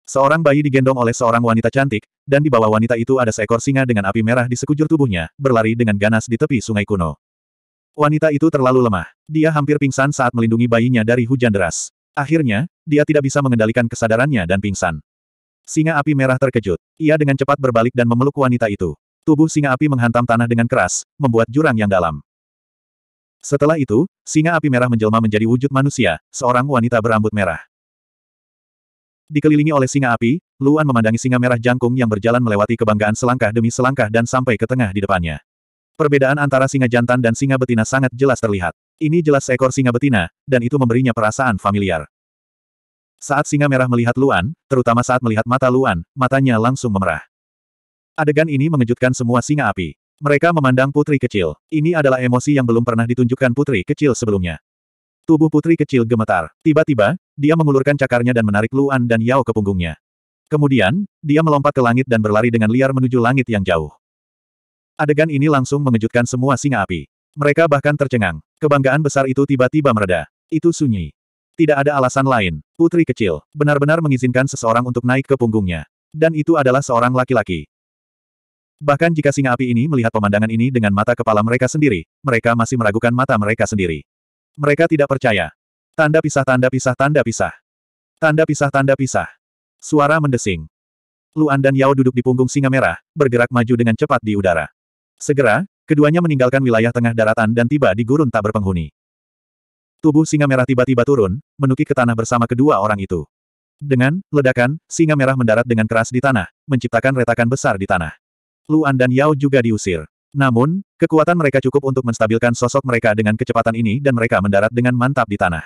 S1: Seorang bayi digendong oleh seorang wanita cantik, dan di bawah wanita itu ada seekor singa dengan api merah di sekujur tubuhnya, berlari dengan ganas di tepi sungai kuno. Wanita itu terlalu lemah. Dia hampir pingsan saat melindungi bayinya dari hujan deras. Akhirnya, dia tidak bisa mengendalikan kesadarannya dan pingsan. Singa api merah terkejut. Ia dengan cepat berbalik dan memeluk wanita itu. Tubuh singa api menghantam tanah dengan keras, membuat jurang yang dalam. Setelah itu, singa api merah menjelma menjadi wujud manusia, seorang wanita berambut merah. Dikelilingi oleh singa api, Luan memandangi singa merah jangkung yang berjalan melewati kebanggaan selangkah demi selangkah dan sampai ke tengah di depannya. Perbedaan antara singa jantan dan singa betina sangat jelas terlihat. Ini jelas seekor singa betina, dan itu memberinya perasaan familiar. Saat singa merah melihat Luan, terutama saat melihat mata Luan, matanya langsung memerah. Adegan ini mengejutkan semua singa api. Mereka memandang putri kecil. Ini adalah emosi yang belum pernah ditunjukkan putri kecil sebelumnya. Tubuh putri kecil gemetar. Tiba-tiba, dia mengulurkan cakarnya dan menarik Luan dan Yao ke punggungnya. Kemudian, dia melompat ke langit dan berlari dengan liar menuju langit yang jauh. Adegan ini langsung mengejutkan semua singa api. Mereka bahkan tercengang. Kebanggaan besar itu tiba-tiba mereda. Itu sunyi. Tidak ada alasan lain. Putri kecil, benar-benar mengizinkan seseorang untuk naik ke punggungnya. Dan itu adalah seorang laki-laki. Bahkan jika singa api ini melihat pemandangan ini dengan mata kepala mereka sendiri, mereka masih meragukan mata mereka sendiri. Mereka tidak percaya. Tanda pisah tanda pisah tanda pisah. Tanda pisah tanda pisah. Suara mendesing. Luan dan Yao duduk di punggung singa merah, bergerak maju dengan cepat di udara. Segera, keduanya meninggalkan wilayah tengah daratan dan tiba di gurun tak berpenghuni. Tubuh singa merah tiba-tiba turun, menukik ke tanah bersama kedua orang itu. Dengan ledakan, singa merah mendarat dengan keras di tanah, menciptakan retakan besar di tanah. Luan dan Yao juga diusir. Namun, kekuatan mereka cukup untuk menstabilkan sosok mereka dengan kecepatan ini dan mereka mendarat dengan mantap di tanah.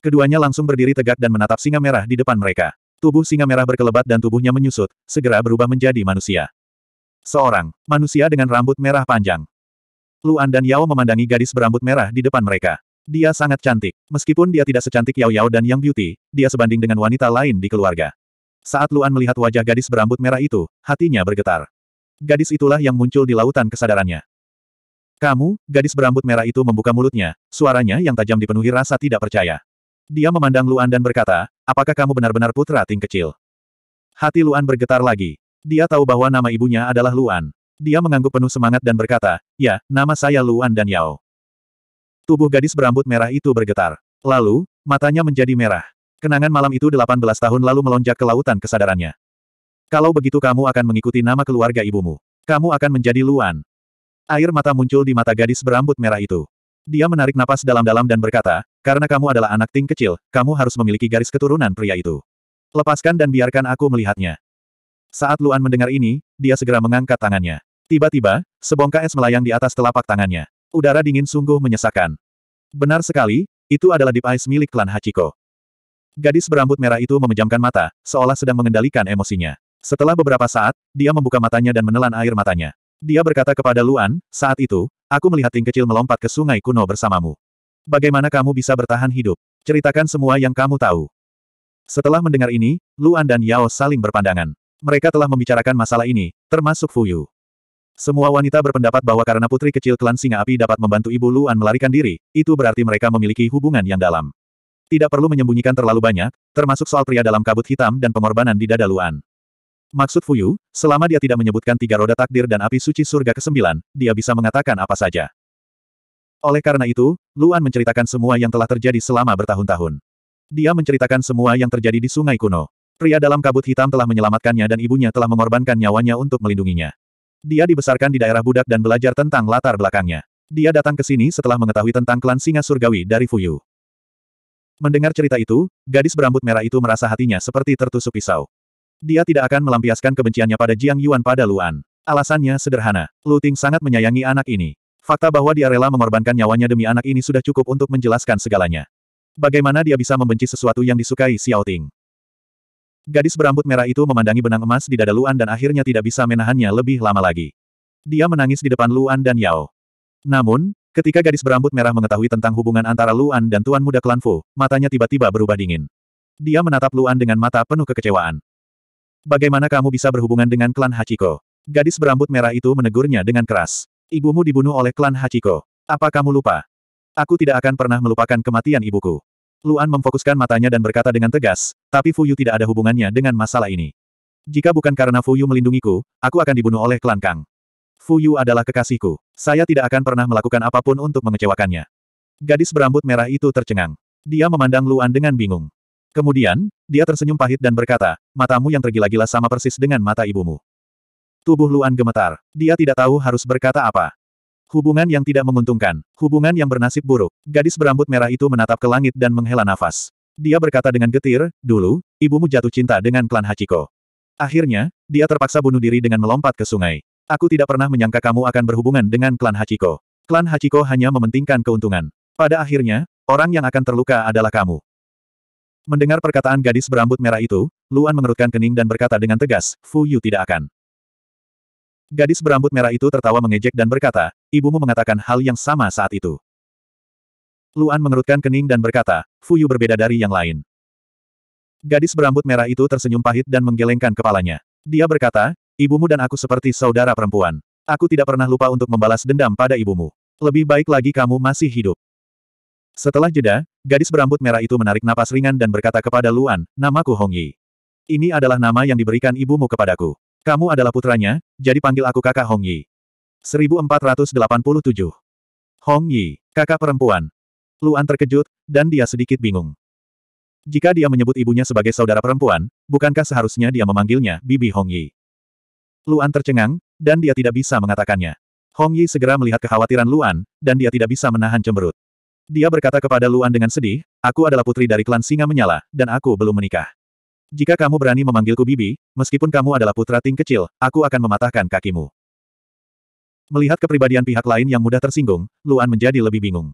S1: Keduanya langsung berdiri tegak dan menatap singa merah di depan mereka. Tubuh singa merah berkelebat dan tubuhnya menyusut, segera berubah menjadi manusia. Seorang manusia dengan rambut merah panjang. Luan dan Yao memandangi gadis berambut merah di depan mereka. Dia sangat cantik. Meskipun dia tidak secantik Yao Yao dan Yang Beauty, dia sebanding dengan wanita lain di keluarga. Saat Luan melihat wajah gadis berambut merah itu, hatinya bergetar. Gadis itulah yang muncul di lautan kesadarannya. Kamu, gadis berambut merah itu membuka mulutnya, suaranya yang tajam dipenuhi rasa tidak percaya. Dia memandang Luan dan berkata, apakah kamu benar-benar putra Ting kecil? Hati Luan bergetar lagi. Dia tahu bahwa nama ibunya adalah Luan. Dia mengangguk penuh semangat dan berkata, ya, nama saya Luan dan Yao. Tubuh gadis berambut merah itu bergetar. Lalu, matanya menjadi merah. Kenangan malam itu 18 tahun lalu melonjak ke lautan kesadarannya. Kalau begitu kamu akan mengikuti nama keluarga ibumu. Kamu akan menjadi Luan. Air mata muncul di mata gadis berambut merah itu. Dia menarik napas dalam-dalam dan berkata, karena kamu adalah anak Ting kecil, kamu harus memiliki garis keturunan pria itu. Lepaskan dan biarkan aku melihatnya. Saat Luan mendengar ini, dia segera mengangkat tangannya. Tiba-tiba, sebongkah es melayang di atas telapak tangannya. Udara dingin sungguh menyesakan. Benar sekali, itu adalah deep ice milik klan Hachiko. Gadis berambut merah itu memejamkan mata, seolah sedang mengendalikan emosinya. Setelah beberapa saat, dia membuka matanya dan menelan air matanya. Dia berkata kepada Luan, saat itu, aku melihat Ting kecil melompat ke sungai kuno bersamamu. Bagaimana kamu bisa bertahan hidup? Ceritakan semua yang kamu tahu. Setelah mendengar ini, Luan dan Yao saling berpandangan. Mereka telah membicarakan masalah ini, termasuk Fuyu. Semua wanita berpendapat bahwa karena putri kecil klan singa api dapat membantu ibu Luan melarikan diri, itu berarti mereka memiliki hubungan yang dalam. Tidak perlu menyembunyikan terlalu banyak, termasuk soal pria dalam kabut hitam dan pengorbanan di dada Luan. Maksud Fuyu, selama dia tidak menyebutkan tiga roda takdir dan api suci surga ke-9, dia bisa mengatakan apa saja. Oleh karena itu, Luan menceritakan semua yang telah terjadi selama bertahun-tahun. Dia menceritakan semua yang terjadi di sungai kuno. Pria dalam kabut hitam telah menyelamatkannya dan ibunya telah mengorbankan nyawanya untuk melindunginya. Dia dibesarkan di daerah budak dan belajar tentang latar belakangnya. Dia datang ke sini setelah mengetahui tentang klan singa surgawi dari Fuyu. Mendengar cerita itu, gadis berambut merah itu merasa hatinya seperti tertusuk pisau. Dia tidak akan melampiaskan kebenciannya pada Jiang Yuan pada Luan. Alasannya sederhana. Lu Ting sangat menyayangi anak ini. Fakta bahwa dia rela mengorbankan nyawanya demi anak ini sudah cukup untuk menjelaskan segalanya. Bagaimana dia bisa membenci sesuatu yang disukai Xiao Ting? Gadis berambut merah itu memandangi benang emas di dada Luan dan akhirnya tidak bisa menahannya lebih lama lagi. Dia menangis di depan Luan dan Yao. Namun, ketika gadis berambut merah mengetahui tentang hubungan antara Luan dan Tuan Muda Klan Fu, matanya tiba-tiba berubah dingin. Dia menatap Luan dengan mata penuh kekecewaan. Bagaimana kamu bisa berhubungan dengan klan Hachiko? Gadis berambut merah itu menegurnya dengan keras. Ibumu dibunuh oleh klan Hachiko. Apa kamu lupa? Aku tidak akan pernah melupakan kematian ibuku. Luan memfokuskan matanya dan berkata dengan tegas, tapi Fuyu tidak ada hubungannya dengan masalah ini. Jika bukan karena Fuyu melindungiku, aku akan dibunuh oleh klan Kang. Fuyu adalah kekasihku. Saya tidak akan pernah melakukan apa pun untuk mengecewakannya. Gadis berambut merah itu tercengang. Dia memandang Luan dengan bingung. Kemudian, dia tersenyum pahit dan berkata, matamu yang tergila-gila sama persis dengan mata ibumu. Tubuh Luan gemetar. Dia tidak tahu harus berkata apa. Hubungan yang tidak menguntungkan. Hubungan yang bernasib buruk. Gadis berambut merah itu menatap ke langit dan menghela nafas. Dia berkata dengan getir, dulu, ibumu jatuh cinta dengan klan Hachiko. Akhirnya, dia terpaksa bunuh diri dengan melompat ke sungai. Aku tidak pernah menyangka kamu akan berhubungan dengan klan Hachiko. Klan Hachiko hanya mementingkan keuntungan. Pada akhirnya, orang yang akan terluka adalah kamu. Mendengar perkataan gadis berambut merah itu, Luan mengerutkan kening dan berkata dengan tegas, Fu Yu tidak akan. Gadis berambut merah itu tertawa mengejek dan berkata, ibumu mengatakan hal yang sama saat itu. Luan mengerutkan kening dan berkata, Fu Yu berbeda dari yang lain. Gadis berambut merah itu tersenyum pahit dan menggelengkan kepalanya. Dia berkata, ibumu dan aku seperti saudara perempuan. Aku tidak pernah lupa untuk membalas dendam pada ibumu. Lebih baik lagi kamu masih hidup. Setelah jeda, gadis berambut merah itu menarik napas ringan dan berkata kepada Luan, namaku Hong Yi. Ini adalah nama yang diberikan ibumu kepadaku. Kamu adalah putranya, jadi panggil aku kakak Hong Yi. 1487. Hong Yi, kakak perempuan. Luan terkejut, dan dia sedikit bingung. Jika dia menyebut ibunya sebagai saudara perempuan, bukankah seharusnya dia memanggilnya Bibi Hong Yi? Luan tercengang, dan dia tidak bisa mengatakannya. Hong Yi segera melihat kekhawatiran Luan, dan dia tidak bisa menahan cemberut. Dia berkata kepada Luan dengan sedih, aku adalah putri dari klan singa menyala, dan aku belum menikah. Jika kamu berani memanggilku Bibi, meskipun kamu adalah putra Ting kecil, aku akan mematahkan kakimu. Melihat kepribadian pihak lain yang mudah tersinggung, Luan menjadi lebih bingung.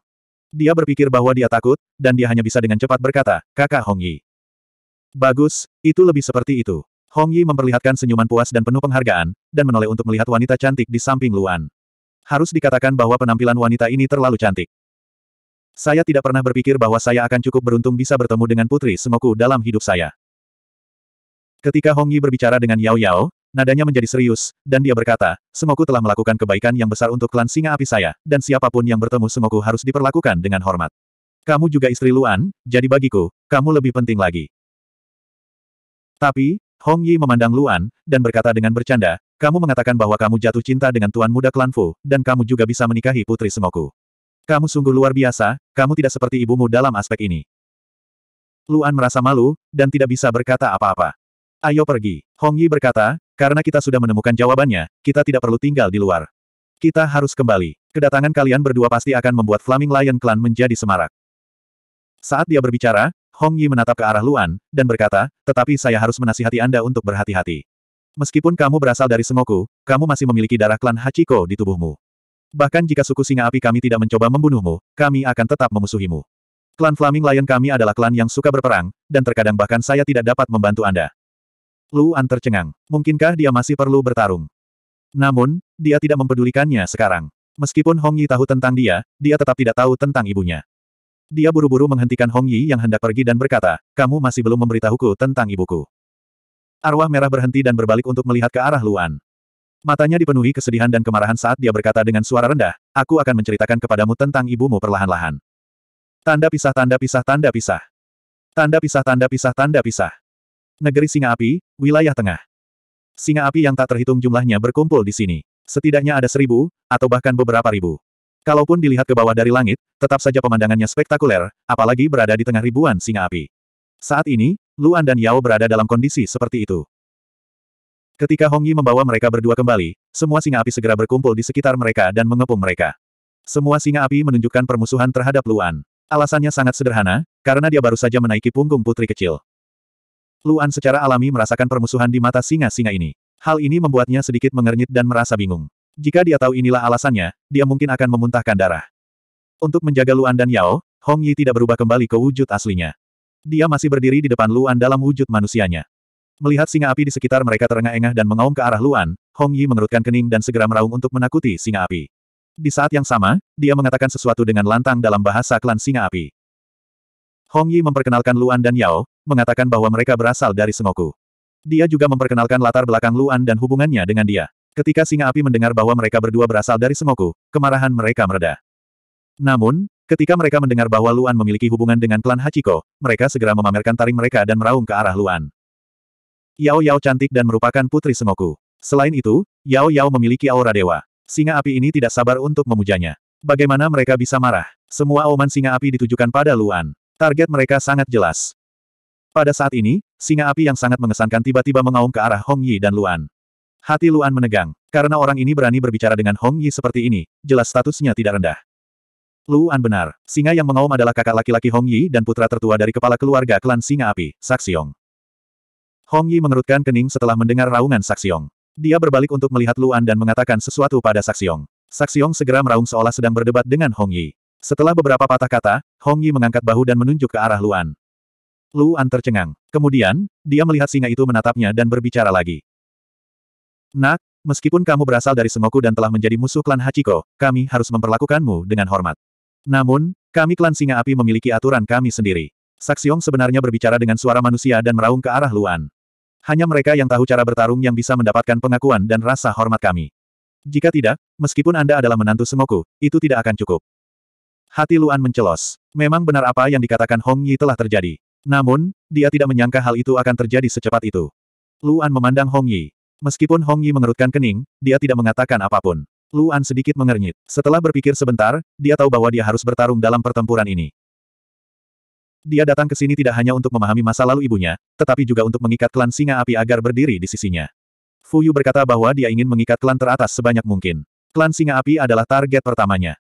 S1: Dia berpikir bahwa dia takut, dan dia hanya bisa dengan cepat berkata, kakak Hong Yi. Bagus, itu lebih seperti itu. Hong Yi memperlihatkan senyuman puas dan penuh penghargaan, dan menoleh untuk melihat wanita cantik di samping Luan. Harus dikatakan bahwa penampilan wanita ini terlalu cantik. Saya tidak pernah berpikir bahwa saya akan cukup beruntung bisa bertemu dengan putri semoku dalam hidup saya. Ketika Hong Yi berbicara dengan Yao Yao, Nadanya menjadi serius, dan dia berkata, Semoku telah melakukan kebaikan yang besar untuk klan singa api saya, dan siapa pun yang bertemu Semoku harus diperlakukan dengan hormat. Kamu juga istri Luan, jadi bagiku, kamu lebih penting lagi. Tapi, Hong Yi memandang Luan, dan berkata dengan bercanda, kamu mengatakan bahwa kamu jatuh cinta dengan tuan muda klan Fu, dan kamu juga bisa menikahi putri Semoku. Kamu sungguh luar biasa, kamu tidak seperti ibumu dalam aspek ini. Luan merasa malu, dan tidak bisa berkata apa-apa. Ayo pergi. Hong Yi berkata, karena kita sudah menemukan jawabannya, kita tidak perlu tinggal di luar. Kita harus kembali. Kedatangan kalian berdua pasti akan membuat Flaming Lion Clan menjadi semarak. Saat dia berbicara, Hong Yi menatap ke arah Luan, dan berkata, tetapi saya harus menasihati Anda untuk berhati-hati. Meskipun kamu berasal dari Sengoku, kamu masih memiliki darah klan Hachiko di tubuhmu. Bahkan jika suku singa api kami tidak mencoba membunuhmu, kami akan tetap memusuhimu. Klan Flaming Lion kami adalah klan yang suka berperang, dan terkadang bahkan saya tidak dapat membantu Anda. Luan tercengang. Mungkinkah dia masih perlu bertarung? Namun, dia tidak mempedulikannya sekarang. Meskipun Hong Yi tahu tentang dia, dia tetap tidak tahu tentang ibunya. Dia buru-buru menghentikan Hong Yi yang hendak pergi dan berkata, kamu masih belum memberitahuku tentang ibuku. Arwah merah berhenti dan berbalik untuk melihat ke arah Luan. Matanya dipenuhi kesedihan dan kemarahan saat dia berkata dengan suara rendah, aku akan menceritakan kepadamu tentang ibumu perlahan-lahan. Tanda pisah tanda pisah tanda pisah. Tanda pisah tanda pisah tanda pisah. Negeri Singa Api, wilayah tengah. Singa api yang tak terhitung jumlahnya berkumpul di sini. Setidaknya ada seribu, atau bahkan beberapa ribu. Kalaupun dilihat ke bawah dari langit, tetap saja pemandangannya spektakuler, apalagi berada di tengah ribuan singa api. Saat ini, Luan dan Yao berada dalam kondisi seperti itu. Ketika Hong Yi membawa mereka berdua kembali, semua singa api segera berkumpul di sekitar mereka dan mengepung mereka. Semua singa api menunjukkan permusuhan terhadap Luan. Alasannya sangat sederhana, karena dia baru saja menaiki punggung putri kecil. Luan secara alami merasakan permusuhan di mata singa-singa ini. Hal ini membuatnya sedikit mengernyit dan merasa bingung. Jika dia tahu inilah alasannya, dia mungkin akan memuntahkan darah. Untuk menjaga Luan dan Yao, Hong Yi tidak berubah kembali ke wujud aslinya. Dia masih berdiri di depan Luan dalam wujud manusianya. Melihat singa api di sekitar mereka terengah-engah dan mengaum ke arah Luan, Hong Yi mengerutkan kening dan segera meraung untuk menakuti singa api. Di saat yang sama, dia mengatakan sesuatu dengan lantang dalam bahasa klan singa api. Hong Yi memperkenalkan Luan dan Yao, mengatakan bahwa mereka berasal dari Sengoku. Dia juga memperkenalkan latar belakang Luan dan hubungannya dengan dia. Ketika singa api mendengar bahwa mereka berdua berasal dari Sengoku, kemarahan mereka mereda. Namun, ketika mereka mendengar bahwa Luan memiliki hubungan dengan klan Hachiko, mereka segera memamerkan taring mereka dan meraung ke arah Luan. Yao Yao cantik dan merupakan putri Sengoku. Selain itu, Yao Yao memiliki aura dewa. Singa api ini tidak sabar untuk memujanya. Bagaimana mereka bisa marah? Semua oman singa api ditujukan pada Luan. Target mereka sangat jelas. Pada saat ini, singa api yang sangat mengesankan tiba-tiba mengaum ke arah Hong Yi dan Luan. Hati Luan menegang. Karena orang ini berani berbicara dengan Hong Yi seperti ini, jelas statusnya tidak rendah. Luan benar. Singa yang mengaum adalah kakak laki-laki Hong Yi dan putra tertua dari kepala keluarga klan Singa Api, Saksiong. Hong Yi mengerutkan kening setelah mendengar raungan Saksiong. Dia berbalik untuk melihat Luan dan mengatakan sesuatu pada Saksiong. Saksiong segera meraung seolah sedang berdebat dengan Hong Yi. Setelah beberapa patah kata, Hong Yi mengangkat bahu dan menunjuk ke arah Luan. Luan tercengang. Kemudian, dia melihat singa itu menatapnya dan berbicara lagi. Nak, meskipun kamu berasal dari Sengoku dan telah menjadi musuh klan Hachiko, kami harus memperlakukanmu dengan hormat. Namun, kami klan Singa Api memiliki aturan kami sendiri. Saksiong sebenarnya berbicara dengan suara manusia dan meraung ke arah Luan. Hanya mereka yang tahu cara bertarung yang bisa mendapatkan pengakuan dan rasa hormat kami. Jika tidak, meskipun Anda adalah menantu Sengoku, itu tidak akan cukup. Hati Luan mencelos. Memang benar apa yang dikatakan Hong Yi telah terjadi. Namun, dia tidak menyangka hal itu akan terjadi secepat itu. Luan memandang Hong Yi. Meskipun Hong Yi mengerutkan kening, dia tidak mengatakan apa pun. Luan sedikit mengernyit. Setelah berpikir sebentar, dia tahu bahwa dia harus bertarung dalam pertempuran ini. Dia datang ke sini tidak hanya untuk memahami masa lalu ibunya, tetapi juga untuk mengikat klan singa api agar berdiri di sisinya. Fu Yu berkata bahwa dia ingin mengikat klan teratas sebanyak mungkin. Klan singa api adalah target pertamanya.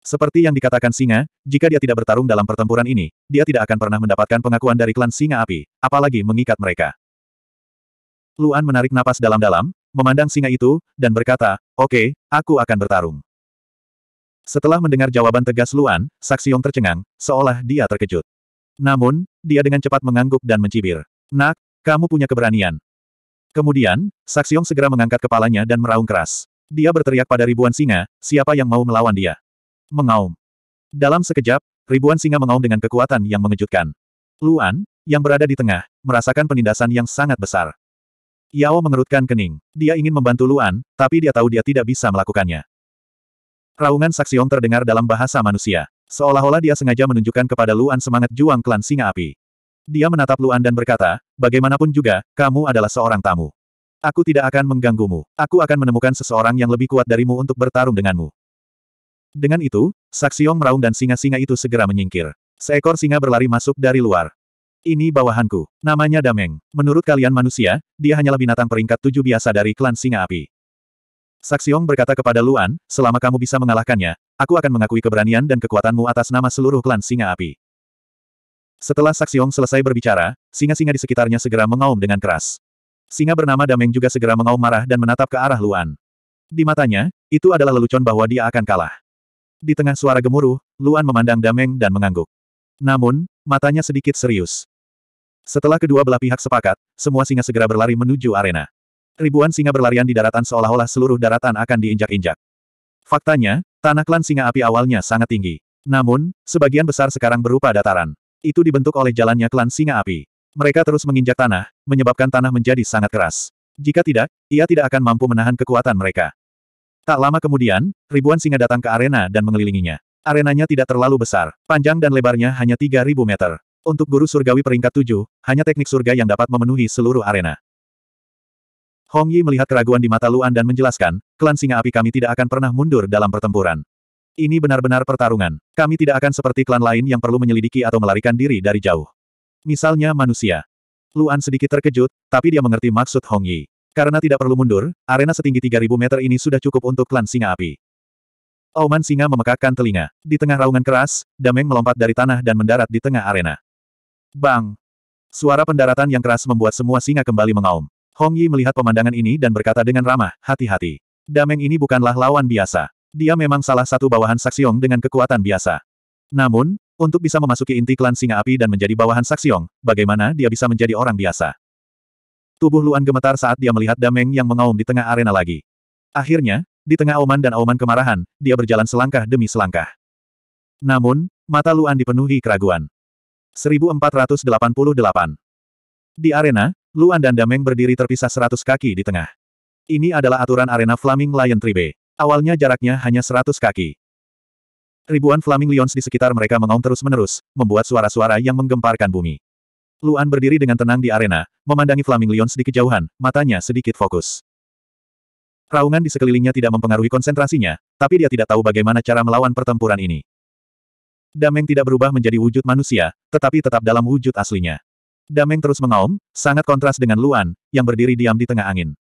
S1: Seperti yang dikatakan singa, jika dia tidak bertarung dalam pertempuran ini, dia tidak akan pernah mendapatkan pengakuan dari klan singa api, apalagi mengikat mereka. Luan menarik napas dalam-dalam, memandang singa itu, dan berkata, Oke, okay, aku akan bertarung. Setelah mendengar jawaban tegas Luan, Saksiong tercengang, seolah dia terkejut. Namun, dia dengan cepat mengangguk dan mencibir. Nak, kamu punya keberanian. Kemudian, Saksiong segera mengangkat kepalanya dan meraung keras. Dia berteriak pada ribuan singa, siapa yang mau melawan dia? Mengaum. Dalam sekejap, ribuan singa mengaum dengan kekuatan yang mengejutkan. Luan, yang berada di tengah, merasakan penindasan yang sangat besar. Yao mengerutkan kening. Dia ingin membantu Luan, tapi dia tahu dia tidak bisa melakukannya. Raungan Saksiong terdengar dalam bahasa manusia. Seolah-olah dia sengaja menunjukkan kepada Luan semangat juang klan singa api. Dia menatap Luan dan berkata, bagaimanapun juga, kamu adalah seorang tamu. Aku tidak akan mengganggumu. Aku akan menemukan seseorang yang lebih kuat darimu untuk bertarung denganmu. Dengan itu, Saksiong meraung dan singa-singa itu segera menyingkir. Seekor singa berlari masuk dari luar. Ini bawahanku. Namanya Dameng. Menurut kalian manusia, dia hanyalah binatang peringkat tujuh biasa dari klan singa api. Saksiong berkata kepada Luan, selama kamu bisa mengalahkannya, aku akan mengakui keberanian dan kekuatanmu atas nama seluruh klan singa api. Setelah Saksiong selesai berbicara, singa-singa di sekitarnya segera mengaum dengan keras. Singa bernama Dameng juga segera mengaum marah dan menatap ke arah Luan. Di matanya, itu adalah lelucon bahwa dia akan kalah. Di tengah suara gemuruh, Luan memandang Dameng dan mengangguk. Namun, matanya sedikit serius. Setelah kedua belah pihak sepakat, semua singa segera berlari menuju arena. Ribuan singa berlarian di daratan seolah-olah seluruh daratan akan diinjak-injak. Faktanya, tanah klan singa api awalnya sangat tinggi. Namun, sebagian besar sekarang berupa dataran. Itu dibentuk oleh jalannya klan singa api. Mereka terus menginjak tanah, menyebabkan tanah menjadi sangat keras. Jika tidak, ia tidak akan mampu menahan kekuatan mereka. Tak lama kemudian, ribuan singa datang ke arena dan mengelilinginya. Arenanya tidak terlalu besar, panjang dan lebarnya hanya 3000 meter. Untuk guru surgawi peringkat 7, hanya teknik surga yang dapat memenuhi seluruh arena. Hong Yi melihat keraguan di mata Luan dan menjelaskan, klan singa api kami tidak akan pernah mundur dalam pertempuran. Ini benar-benar pertarungan. Kami tidak akan seperti klan lain yang perlu menyelidiki atau melarikan diri dari jauh. Misalnya manusia. Luan sedikit terkejut, tapi dia mengerti maksud Hong Yi. Karena tidak perlu mundur, arena setinggi 3000 meter ini sudah cukup untuk klan singa api. Auman singa memekakkan telinga. Di tengah raungan keras, Dameng melompat dari tanah dan mendarat di tengah arena. Bang! Suara pendaratan yang keras membuat semua singa kembali mengaum. Hong Yi melihat pemandangan ini dan berkata dengan ramah, hati-hati. Dameng ini bukanlah lawan biasa. Dia memang salah satu bawahan Saksiong dengan kekuatan biasa. Namun, untuk bisa memasuki inti klan singa api dan menjadi bawahan Saksiong, bagaimana dia bisa menjadi orang biasa? Tubuh Luan gemetar saat dia melihat Dameng yang mengaum di tengah arena lagi. Akhirnya, di tengah auman dan auman kemarahan, dia berjalan selangkah demi selangkah. Namun, mata Luan dipenuhi keraguan. 1488 Di arena, Luan dan Dameng berdiri terpisah 100 kaki di tengah. Ini adalah aturan arena Flaming Lion Tribe. Awalnya jaraknya hanya 100 kaki. Ribuan Flaming Lions di sekitar mereka mengaum terus-menerus, membuat suara-suara yang menggemparkan bumi. Luan berdiri dengan tenang di arena, memandangi Flaming Lions di kejauhan, matanya sedikit fokus. Raungan di sekelilingnya tidak mempengaruhi konsentrasinya, tapi dia tidak tahu bagaimana cara melawan pertempuran ini. Dameng tidak berubah menjadi wujud manusia, tetapi tetap dalam wujud aslinya. Dameng terus mengaum, sangat kontras dengan Luan, yang berdiri diam di tengah angin.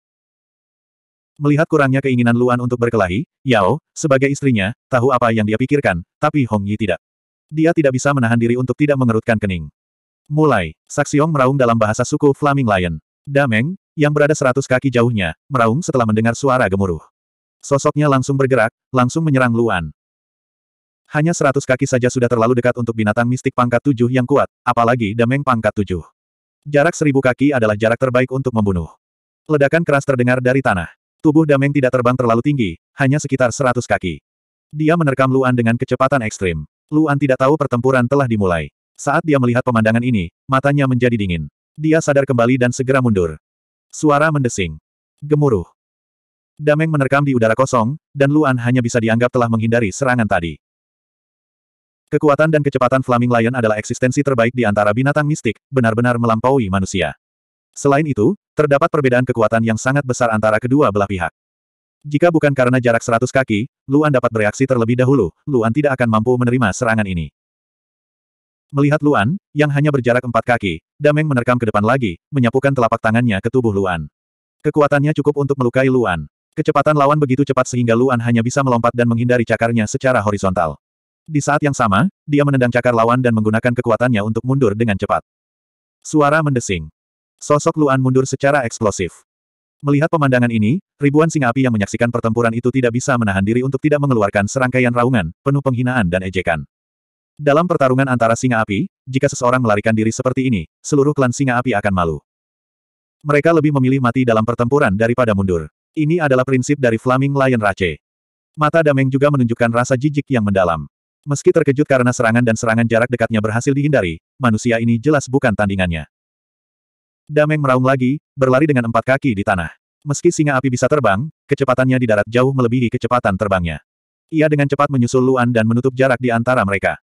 S1: Melihat kurangnya keinginan Luan untuk berkelahi, Yao, sebagai istrinya, tahu apa yang dia pikirkan, tapi Hong Yi tidak. Dia tidak bisa menahan diri untuk tidak mengerutkan kening. Mulai, Saksiong meraung dalam bahasa suku Flaming Lion. Dameng, yang berada seratus kaki jauhnya, meraung setelah mendengar suara gemuruh. Sosoknya langsung bergerak, langsung menyerang Luan. Hanya seratus kaki saja sudah terlalu dekat untuk binatang mistik pangkat tujuh yang kuat, apalagi Dameng pangkat tujuh. Jarak seribu kaki adalah jarak terbaik untuk membunuh. Ledakan keras terdengar dari tanah. Tubuh Dameng tidak terbang terlalu tinggi, hanya sekitar seratus kaki. Dia menerkam Luan dengan kecepatan ekstrim. Luan tidak tahu pertempuran telah dimulai. Saat dia melihat pemandangan ini, matanya menjadi dingin. Dia sadar kembali dan segera mundur. Suara mendesing. Gemuruh. Dameng menerkam di udara kosong, dan Luan hanya bisa dianggap telah menghindari serangan tadi. Kekuatan dan kecepatan Flaming Lion adalah eksistensi terbaik di antara binatang mistik, benar-benar melampaui manusia. Selain itu, terdapat perbedaan kekuatan yang sangat besar antara kedua belah pihak. Jika bukan karena jarak 100 kaki, Luan dapat bereaksi terlebih dahulu, Luan tidak akan mampu menerima serangan ini. Melihat Luan, yang hanya berjarak empat kaki, Dameng menerkam ke depan lagi, menyapukan telapak tangannya ke tubuh Luan. Kekuatannya cukup untuk melukai Luan. Kecepatan lawan begitu cepat sehingga Luan hanya bisa melompat dan menghindari cakarnya secara horizontal. Di saat yang sama, dia menendang cakar lawan dan menggunakan kekuatannya untuk mundur dengan cepat. Suara mendesing. Sosok Luan mundur secara eksplosif. Melihat pemandangan ini, ribuan singa api yang menyaksikan pertempuran itu tidak bisa menahan diri untuk tidak mengeluarkan serangkaian raungan, penuh penghinaan dan ejekan. Dalam pertarungan antara singa api, jika seseorang melarikan diri seperti ini, seluruh klan singa api akan malu. Mereka lebih memilih mati dalam pertempuran daripada mundur. Ini adalah prinsip dari Flaming Lion Rache. Mata Dameng juga menunjukkan rasa jijik yang mendalam. Meski terkejut karena serangan dan serangan jarak dekatnya berhasil dihindari, manusia ini jelas bukan tandingannya. Dameng meraung lagi, berlari dengan empat kaki di tanah. Meski singa api bisa terbang, kecepatannya di darat jauh melebihi kecepatan terbangnya. Ia dengan cepat menyusul Luan dan menutup jarak di antara mereka.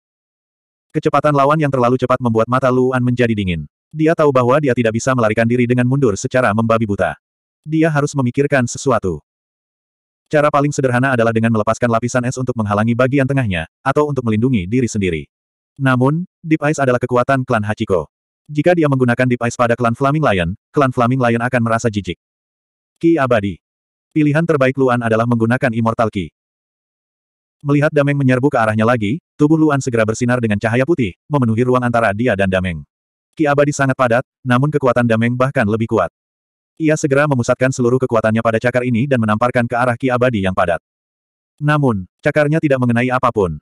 S1: Kecepatan lawan yang terlalu cepat membuat mata Luan menjadi dingin. Dia tahu bahwa dia tidak bisa melarikan diri dengan mundur secara membabi buta. Dia harus memikirkan sesuatu. Cara paling sederhana adalah dengan melepaskan lapisan es untuk menghalangi bagian tengahnya, atau untuk melindungi diri sendiri. Namun, Deep Ice adalah kekuatan klan Hachiko. Jika dia menggunakan Deep Ice pada klan Flaming Lion, klan Flaming Lion akan merasa jijik. Ki abadi. Pilihan terbaik Luan adalah menggunakan Immortal Ki. Melihat Dameng menyerbu ke arahnya lagi, tubuh Luan segera bersinar dengan cahaya putih, memenuhi ruang antara dia dan Dameng. Ki abadi sangat padat, namun kekuatan Dameng bahkan lebih kuat. Ia segera memusatkan seluruh kekuatannya pada cakar ini dan menamparkan ke arah Ki abadi yang padat. Namun, cakarnya tidak mengenai apa pun.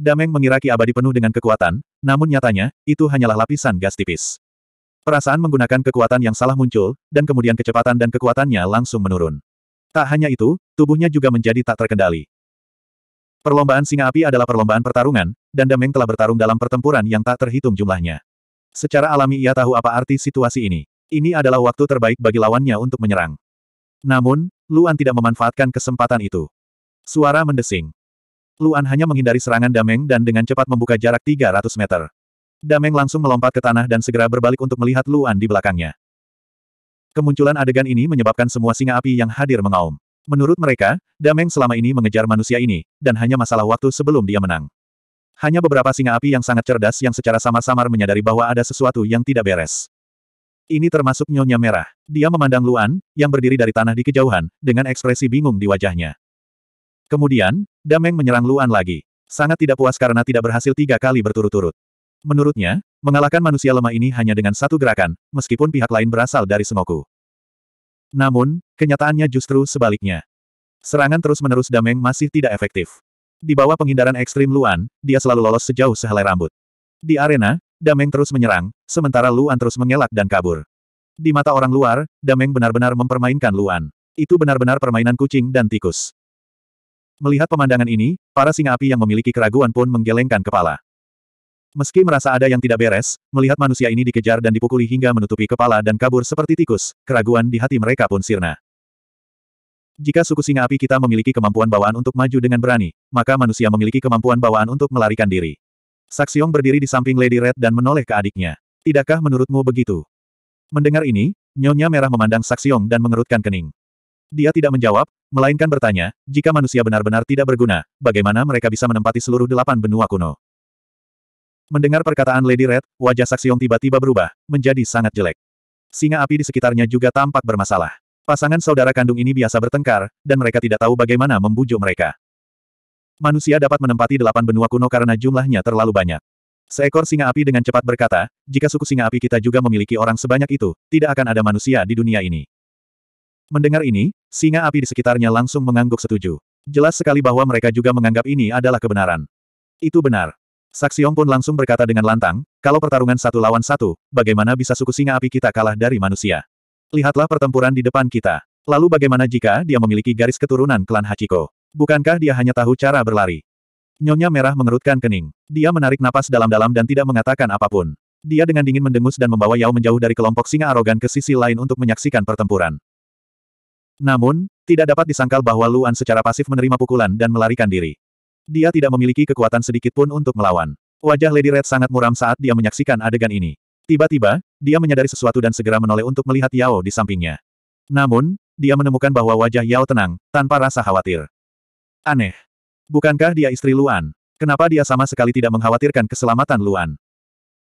S1: Dameng mengira Ki abadi penuh dengan kekuatan, namun nyatanya, itu hanyalah lapisan gas tipis. Perasaan menggunakan kekuatan yang salah muncul, dan kemudian kecepatan dan kekuatannya langsung menurun. Tak hanya itu, tubuhnya juga menjadi tak terkendali. Perlombaan singa api adalah perlombaan pertarungan, dan Dameng telah bertarung dalam pertempuran yang tak terhitung jumlahnya. Secara alami ia tahu apa arti situasi ini. Ini adalah waktu terbaik bagi lawannya untuk menyerang. Namun, Luan tidak memanfaatkan kesempatan itu. Suara mendesing. Luan hanya menghindari serangan Dameng dan dengan cepat membuka jarak 300 meter. Dameng langsung melompat ke tanah dan segera berbalik untuk melihat Luan di belakangnya. Kemunculan adegan ini menyebabkan semua singa api yang hadir mengaum. Menurut mereka, Dameng selama ini mengejar manusia ini, dan hanya masalah waktu sebelum dia menang. Hanya beberapa singa api yang sangat cerdas yang secara samar-samar menyadari bahwa ada sesuatu yang tidak beres. Ini termasuk Nyonya Merah. Dia memandang Luan, yang berdiri dari tanah di kejauhan, dengan ekspresi bingung di wajahnya. Kemudian, Dameng menyerang Luan lagi. Sangat tidak puas karena tidak berhasil tiga kali berturut-turut. Menurutnya, mengalahkan manusia lemah ini hanya dengan satu gerakan, meskipun pihak lain berasal dari Sengoku. Namun, kenyataannya justru sebaliknya. Serangan terus-menerus Dameng masih tidak efektif. Di bawah penghindaran ekstrim Luan, dia selalu lolos sejauh sehelai rambut. Di arena, Dameng terus menyerang, sementara Luan terus mengelak dan kabur. Di mata orang luar, Dameng benar-benar mempermainkan Luan. Itu benar-benar permainan kucing dan tikus. Melihat pemandangan ini, para singa api yang memiliki keraguan pun menggelengkan kepala. Meski merasa ada yang tidak beres, melihat manusia ini dikejar dan dipukuli hingga menutupi kepala dan kabur seperti tikus, keraguan di hati mereka pun sirna. Jika suku singa api kita memiliki kemampuan bawaan untuk maju dengan berani, maka manusia memiliki kemampuan bawaan untuk melarikan diri. Saksiong berdiri di samping Lady Red dan menoleh ke adiknya. Tidakkah menurutmu begitu? Mendengar ini, Nyonya Merah memandang Saksiong dan mengerutkan kening. Dia tidak menjawab, melainkan bertanya, jika manusia benar-benar tidak berguna, bagaimana mereka bisa menempati seluruh delapan benua kuno? Mendengar perkataan Lady Red, wajah Saksiong tiba-tiba berubah, menjadi sangat jelek. Singa api di sekitarnya juga tampak bermasalah. Pasangan saudara kandung ini biasa bertengkar, dan mereka tidak tahu bagaimana membujuk mereka. Manusia dapat menempati delapan benua kuno karena jumlahnya terlalu banyak. Seekor singa api dengan cepat berkata, jika suku singa api kita juga memiliki orang sebanyak itu, tidak akan ada manusia di dunia ini. Mendengar ini, singa api di sekitarnya langsung mengangguk setuju. Jelas sekali bahwa mereka juga menganggap ini adalah kebenaran. Itu benar. Saksiong pun langsung berkata dengan lantang, kalau pertarungan satu lawan satu, bagaimana bisa suku singa api kita kalah dari manusia? Lihatlah pertempuran di depan kita. Lalu bagaimana jika dia memiliki garis keturunan klan Hachiko? Bukankah dia hanya tahu cara berlari? Nyonya Merah mengerutkan kening. Dia menarik napas dalam-dalam dan tidak mengatakan apa pun. Dia dengan dingin mendengus dan membawa Yao menjauh dari kelompok singa arogan ke sisi lain untuk menyaksikan pertempuran. Namun, tidak dapat disangkal bahwa Luan secara pasif menerima pukulan dan melarikan diri. Dia tidak memiliki kekuatan sedikit pun untuk melawan. Wajah Lady Red sangat muram saat dia menyaksikan adegan ini. Tiba-tiba, dia menyadari sesuatu dan segera menoleh untuk melihat Yao di sampingnya. Namun, dia menemukan bahwa wajah Yao tenang, tanpa rasa khawatir. Aneh. Bukankah dia istri Luan? Kenapa dia sama sekali tidak mengkhawatirkan keselamatan Luan?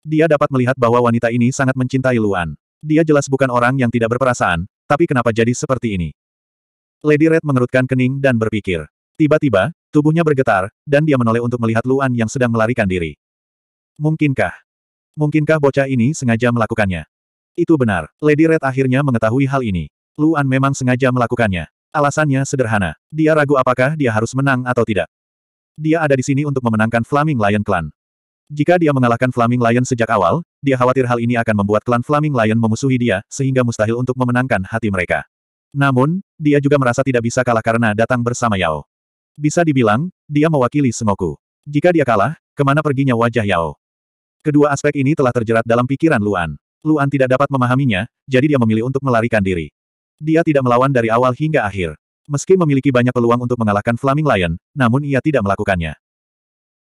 S1: Dia dapat melihat bahwa wanita ini sangat mencintai Luan. Dia jelas bukan orang yang tidak berperasaan, tapi kenapa jadi seperti ini? Lady Red mengerutkan kening dan berpikir. Tiba-tiba, tubuhnya bergetar, dan dia menoleh untuk melihat Luan yang sedang melarikan diri. Mungkinkah? Mungkinkah bocah ini sengaja melakukannya? Itu benar, Lady Red akhirnya mengetahui hal ini. Luan memang sengaja melakukannya. Alasannya sederhana. Dia ragu apakah dia harus menang atau tidak. Dia ada di sini untuk memenangkan Flaming Lion Clan. Jika dia mengalahkan Flaming Lion sejak awal, dia khawatir hal ini akan membuat klan Flaming Lion memusuhi dia, sehingga mustahil untuk memenangkan hati mereka. Namun, dia juga merasa tidak bisa kalah karena datang bersama Yao. Bisa dibilang, dia mewakili Sengoku. Jika dia kalah, ke mana perginya wajah Yao? Kedua aspek ini telah terjerat dalam pikiran Luan. Luan tidak dapat memahaminya, jadi dia memilih untuk melarikan diri. Dia tidak melawan dari awal hingga akhir. Meski memiliki banyak peluang untuk mengalahkan Flaming Lion, namun ia tidak melakukannya.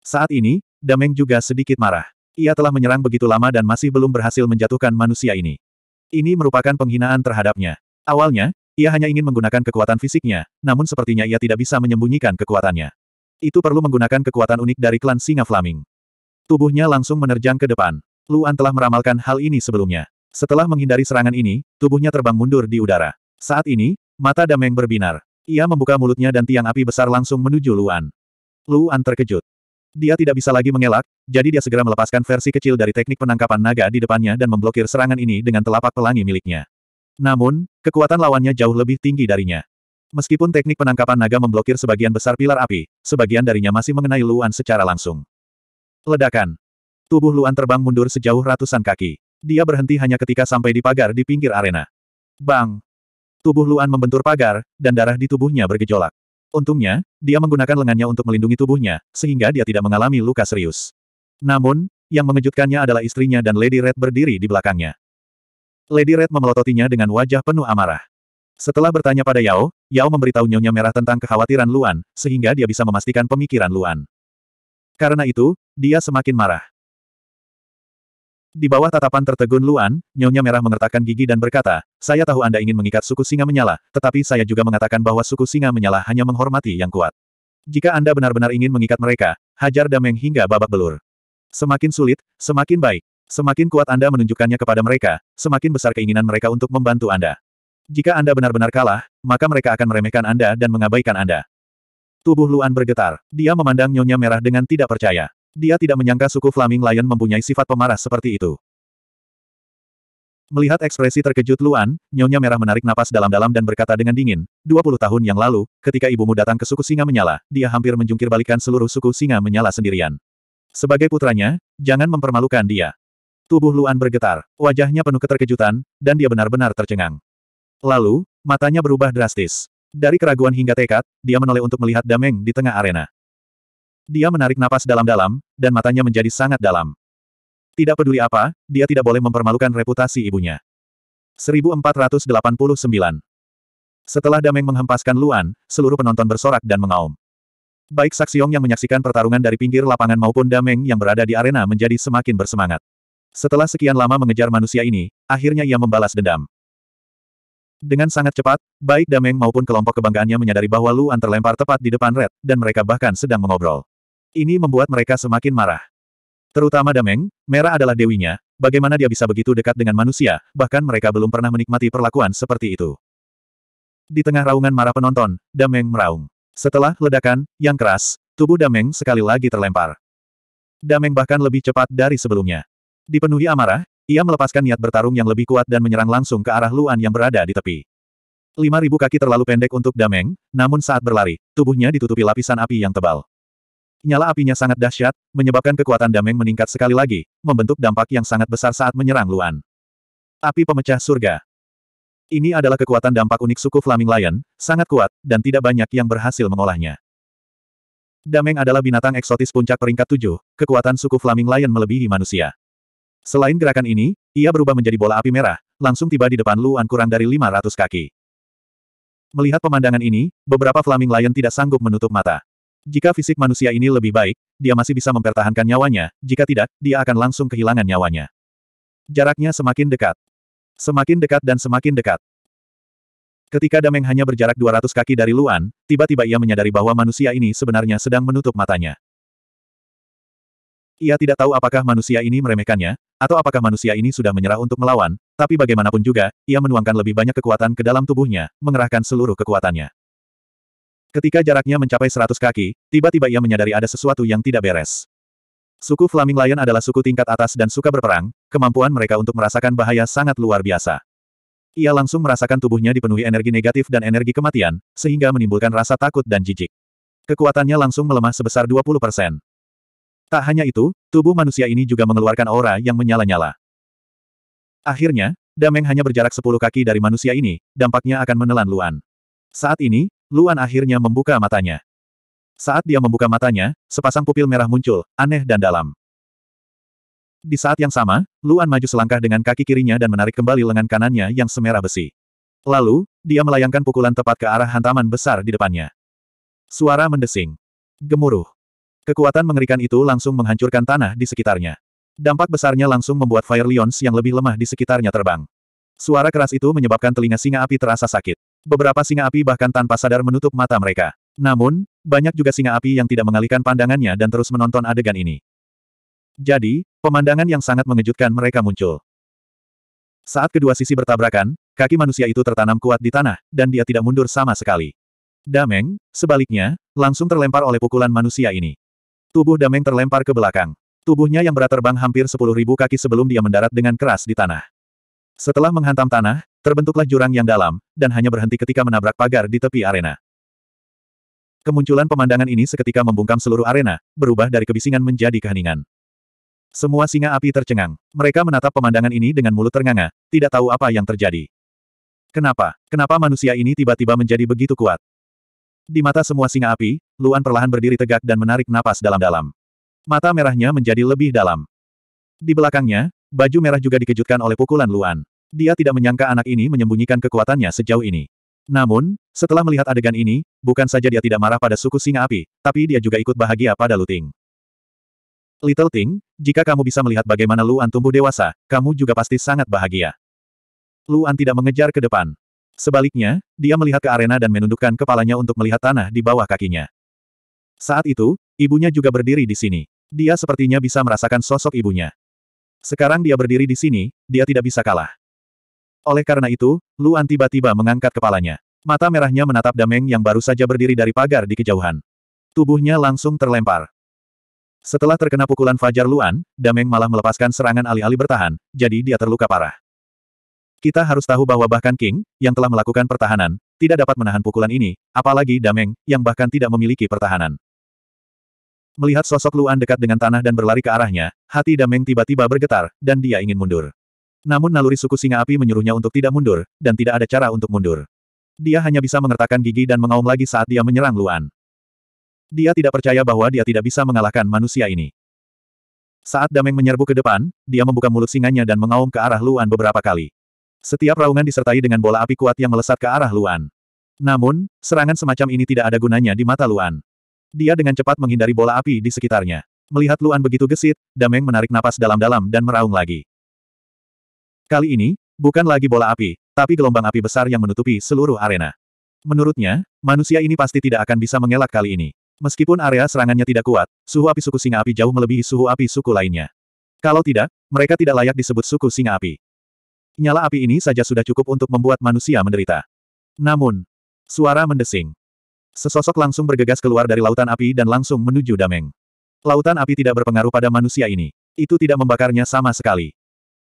S1: Saat ini, Dameng juga sedikit marah. Ia telah menyerang begitu lama dan masih belum berhasil menjatuhkan manusia ini. Ini merupakan penghinaan terhadapnya. Awalnya, ia hanya ingin menggunakan kekuatan fisiknya, namun sepertinya ia tidak bisa menyembunyikan kekuatannya. Itu perlu menggunakan kekuatan unik dari klan Singa Flaming. Tubuhnya langsung menerjang ke depan. Luan telah meramalkan hal ini sebelumnya. Setelah menghindari serangan ini, tubuhnya terbang mundur di udara. Saat ini, mata Dameng berbinar. Ia membuka mulutnya dan tiang api besar langsung menuju Luan. Luan terkejut. Dia tidak bisa lagi mengelak, jadi dia segera melepaskan versi kecil dari teknik penangkapan naga di depannya dan memblokir serangan ini dengan telapak pelangi miliknya. Namun, kekuatan lawannya jauh lebih tinggi darinya. Meskipun teknik penangkapan naga memblokir sebagian besar pilar api, sebagian darinya masih mengenai Luan secara langsung. Ledakan. Tubuh Luan terbang mundur sejauh ratusan kaki. Dia berhenti hanya ketika sampai di pagar di pinggir arena. Bang! Tubuh Luan membentur pagar, dan darah di tubuhnya bergejolak. Untungnya, dia menggunakan lengannya untuk melindungi tubuhnya, sehingga dia tidak mengalami luka serius. Namun, yang mengejutkannya adalah istrinya dan Lady Red berdiri di belakangnya. Lady Red memelototinya dengan wajah penuh amarah. Setelah bertanya pada Yao, Yao memberitahu Nyonya Merah tentang kekhawatiran Luan, sehingga dia bisa memastikan pemikiran Luan. Karena itu, dia semakin marah. Di bawah tatapan tertegun Luan, Nyonya Merah mengertakkan gigi dan berkata, saya tahu Anda ingin mengikat suku singa menyala, tetapi saya juga mengatakan bahwa suku singa menyala hanya menghormati yang kuat. Jika Anda benar-benar ingin mengikat mereka, hajar dameng hingga babak belur. Semakin sulit, semakin baik. Semakin kuat Anda menunjukkannya kepada mereka, semakin besar keinginan mereka untuk membantu Anda. Jika Anda benar-benar kalah, maka mereka akan meremehkan Anda dan mengabaikan Anda. Tubuh Luan bergetar. Dia memandang Nyonya Merah dengan tidak percaya. Dia tidak menyangka suku Flaming Lion mempunyai sifat pemarah seperti itu. Melihat ekspresi terkejut Luan, Nyonya Merah menarik napas dalam-dalam dan berkata dengan dingin, 20 tahun yang lalu, ketika ibumu datang ke suku singa menyala, dia hampir menjungkir balikan seluruh suku singa menyala sendirian. Sebagai putranya, jangan mempermalukan dia. Tubuh Luan bergetar, wajahnya penuh keterkejutan, dan dia benar-benar tercengang. Lalu, matanya berubah drastis. Dari keraguan hingga tekad, dia menoleh untuk melihat Dameng di tengah arena. Dia menarik napas dalam-dalam, dan matanya menjadi sangat dalam. Tidak peduli apa, dia tidak boleh mempermalukan reputasi ibunya. 1489 Setelah Dameng menghempaskan Luan, seluruh penonton bersorak dan mengaum. Baik Saksiong yang menyaksikan pertarungan dari pinggir lapangan maupun Dameng yang berada di arena menjadi semakin bersemangat. Setelah sekian lama mengejar manusia ini, akhirnya ia membalas dendam. Dengan sangat cepat, baik Dameng maupun kelompok kebanggaannya menyadari bahwa Luan terlempar tepat di depan Red, dan mereka bahkan sedang mengobrol. Ini membuat mereka semakin marah. Terutama Dameng, merah adalah dewinya, bagaimana dia bisa begitu dekat dengan manusia, bahkan mereka belum pernah menikmati perlakuan seperti itu. Di tengah raungan marah penonton, Dameng meraung. Setelah ledakan, yang keras, tubuh Dameng sekali lagi terlempar. Dameng bahkan lebih cepat dari sebelumnya. Dipenuhi amarah, ia melepaskan niat bertarung yang lebih kuat dan menyerang langsung ke arah Luan yang berada di tepi. Lima ribu kaki terlalu pendek untuk Dameng, namun saat berlari, tubuhnya ditutupi lapisan api yang tebal. Nyala apinya sangat dahsyat, menyebabkan kekuatan Dameng meningkat sekali lagi, membentuk dampak yang sangat besar saat menyerang Luan. Api pemecah surga. Ini adalah kekuatan dampak unik suku Flaming Lion, sangat kuat, dan tidak banyak yang berhasil mengolahnya. Dameng adalah binatang eksotis puncak peringkat tujuh, kekuatan suku Flaming Lion melebihi manusia. Selain gerakan ini, ia berubah menjadi bola api merah, langsung tiba di depan Luan kurang dari 500 kaki. Melihat pemandangan ini, beberapa Flaming Lion tidak sanggup menutup mata. Jika fisik manusia ini lebih baik, dia masih bisa mempertahankan nyawanya, jika tidak, dia akan langsung kehilangan nyawanya. Jaraknya semakin dekat. Semakin dekat dan semakin dekat. Ketika Dameng hanya berjarak 200 kaki dari Luan, tiba-tiba ia menyadari bahwa manusia ini sebenarnya sedang menutup matanya. Ia tidak tahu apakah manusia ini meremehkannya, atau apakah manusia ini sudah menyerah untuk melawan, tapi bagaimanapun juga, ia menuangkan lebih banyak kekuatan ke dalam tubuhnya, mengerahkan seluruh kekuatannya. Ketika jaraknya mencapai 100 kaki, tiba-tiba ia menyadari ada sesuatu yang tidak beres. Suku Flaming Lion adalah suku tingkat atas dan suka berperang, kemampuan mereka untuk merasakan bahaya sangat luar biasa. Ia langsung merasakan tubuhnya dipenuhi energi negatif dan energi kematian, sehingga menimbulkan rasa takut dan jijik. Kekuatannya langsung melemah sebesar 20%. Tak hanya itu, tubuh manusia ini juga mengeluarkan aura yang menyala-nyala. Akhirnya, Dameng hanya berjarak 10 kaki dari manusia ini, dampaknya akan menelan Luan. Saat ini, Luan akhirnya membuka matanya. Saat dia membuka matanya, sepasang pupil merah muncul, aneh dan dalam. Di saat yang sama, Luan maju selangkah dengan kaki kirinya dan menarik kembali lengan kanannya yang semerah besi. Lalu, dia melayangkan pukulan tepat ke arah hantaman besar di depannya. Suara mendesing. Gemuruh. Kekuatan mengerikan itu langsung menghancurkan tanah di sekitarnya. Dampak besarnya langsung membuat Fire Lions yang lebih lemah di sekitarnya terbang. Suara keras itu menyebabkan telinga singa api terasa sakit. Beberapa singa api bahkan tanpa sadar menutup mata mereka. Namun, banyak juga singa api yang tidak mengalihkan pandangannya dan terus menonton adegan ini. Jadi, pemandangan yang sangat mengejutkan mereka muncul. Saat kedua sisi bertabrakan, kaki manusia itu tertanam kuat di tanah, dan dia tidak mundur sama sekali. Dameng, sebaliknya, langsung terlempar oleh pukulan manusia ini. Tubuh Dameng terlempar ke belakang. Tubuhnya yang berat terbang hampir sepuluh ribu kaki sebelum dia mendarat dengan keras di tanah. Setelah menghantam tanah, terbentuklah jurang yang dalam, dan hanya berhenti ketika menabrak pagar di tepi arena. Kemunculan pemandangan ini seketika membungkam seluruh arena, berubah dari kebisingan menjadi keheningan. Semua singa api tercengang. Mereka menatap pemandangan ini dengan mulut ternganga, tidak tahu apa yang terjadi. Kenapa? Kenapa manusia ini tiba-tiba menjadi begitu kuat? Di mata semua singa api, Luan perlahan berdiri tegak dan menarik napas dalam-dalam. Mata merahnya menjadi lebih dalam. Di belakangnya, baju merah juga dikejutkan oleh pukulan Luan. Dia tidak menyangka anak ini menyembunyikan kekuatannya sejauh ini. Namun, setelah melihat adegan ini, bukan saja dia tidak marah pada suku singa api, tapi dia juga ikut bahagia pada Luting. Little Ting, jika kamu bisa melihat bagaimana Luan tumbuh dewasa, kamu juga pasti sangat bahagia. Luan tidak mengejar ke depan. Sebaliknya, dia melihat ke arena dan menundukkan kepalanya untuk melihat tanah di bawah kakinya. Saat itu, ibunya juga berdiri di sini. Dia sepertinya bisa merasakan sosok ibunya. Sekarang dia berdiri di sini, dia tidak bisa kalah. Oleh karena itu, Luan tiba-tiba mengangkat kepalanya. Mata merahnya menatap Dameng yang baru saja berdiri dari pagar di kejauhan. Tubuhnya langsung terlempar. Setelah terkena pukulan Fajar Luan, Dameng malah melepaskan serangan alih-alih bertahan, jadi dia terluka parah. Kita harus tahu bahwa bahkan King, yang telah melakukan pertahanan, tidak dapat menahan pukulan ini, apalagi Dameng, yang bahkan tidak memiliki pertahanan. Melihat sosok Luan dekat dengan tanah dan berlari ke arahnya, hati Dameng tiba-tiba bergetar, dan dia ingin mundur. Namun naluri suku singa api menyuruhnya untuk tidak mundur, dan tidak ada cara untuk mundur. Dia hanya bisa mengertakkan gigi dan mengaum lagi saat dia menyerang Luan. Dia tidak percaya bahwa dia tidak bisa mengalahkan manusia ini. Saat Dameng menyerbu ke depan, dia membuka mulut singanya dan mengaum ke arah Luan beberapa kali. Setiap raungan disertai dengan bola api kuat yang melesat ke arah Luan. Namun, serangan semacam ini tidak ada gunanya di mata Luan. Dia dengan cepat menghindari bola api di sekitarnya. Melihat Luan begitu gesit, Dameng menarik napas dalam-dalam dan meraung lagi. Kali ini, bukan lagi bola api, tapi gelombang api besar yang menutupi seluruh arena. Menurutnya, manusia ini pasti tidak akan bisa mengelak kali ini. Meskipun area serangannya tidak kuat, suhu api suku singa api jauh melebihi suhu api suku lainnya. Kalau tidak, mereka tidak layak disebut suku singa api. Nyala api ini saja sudah cukup untuk membuat manusia menderita. Namun, suara mendesing. Sesosok langsung bergegas keluar dari lautan api dan langsung menuju Dameng. Lautan api tidak berpengaruh pada manusia ini. Itu tidak membakarnya sama sekali.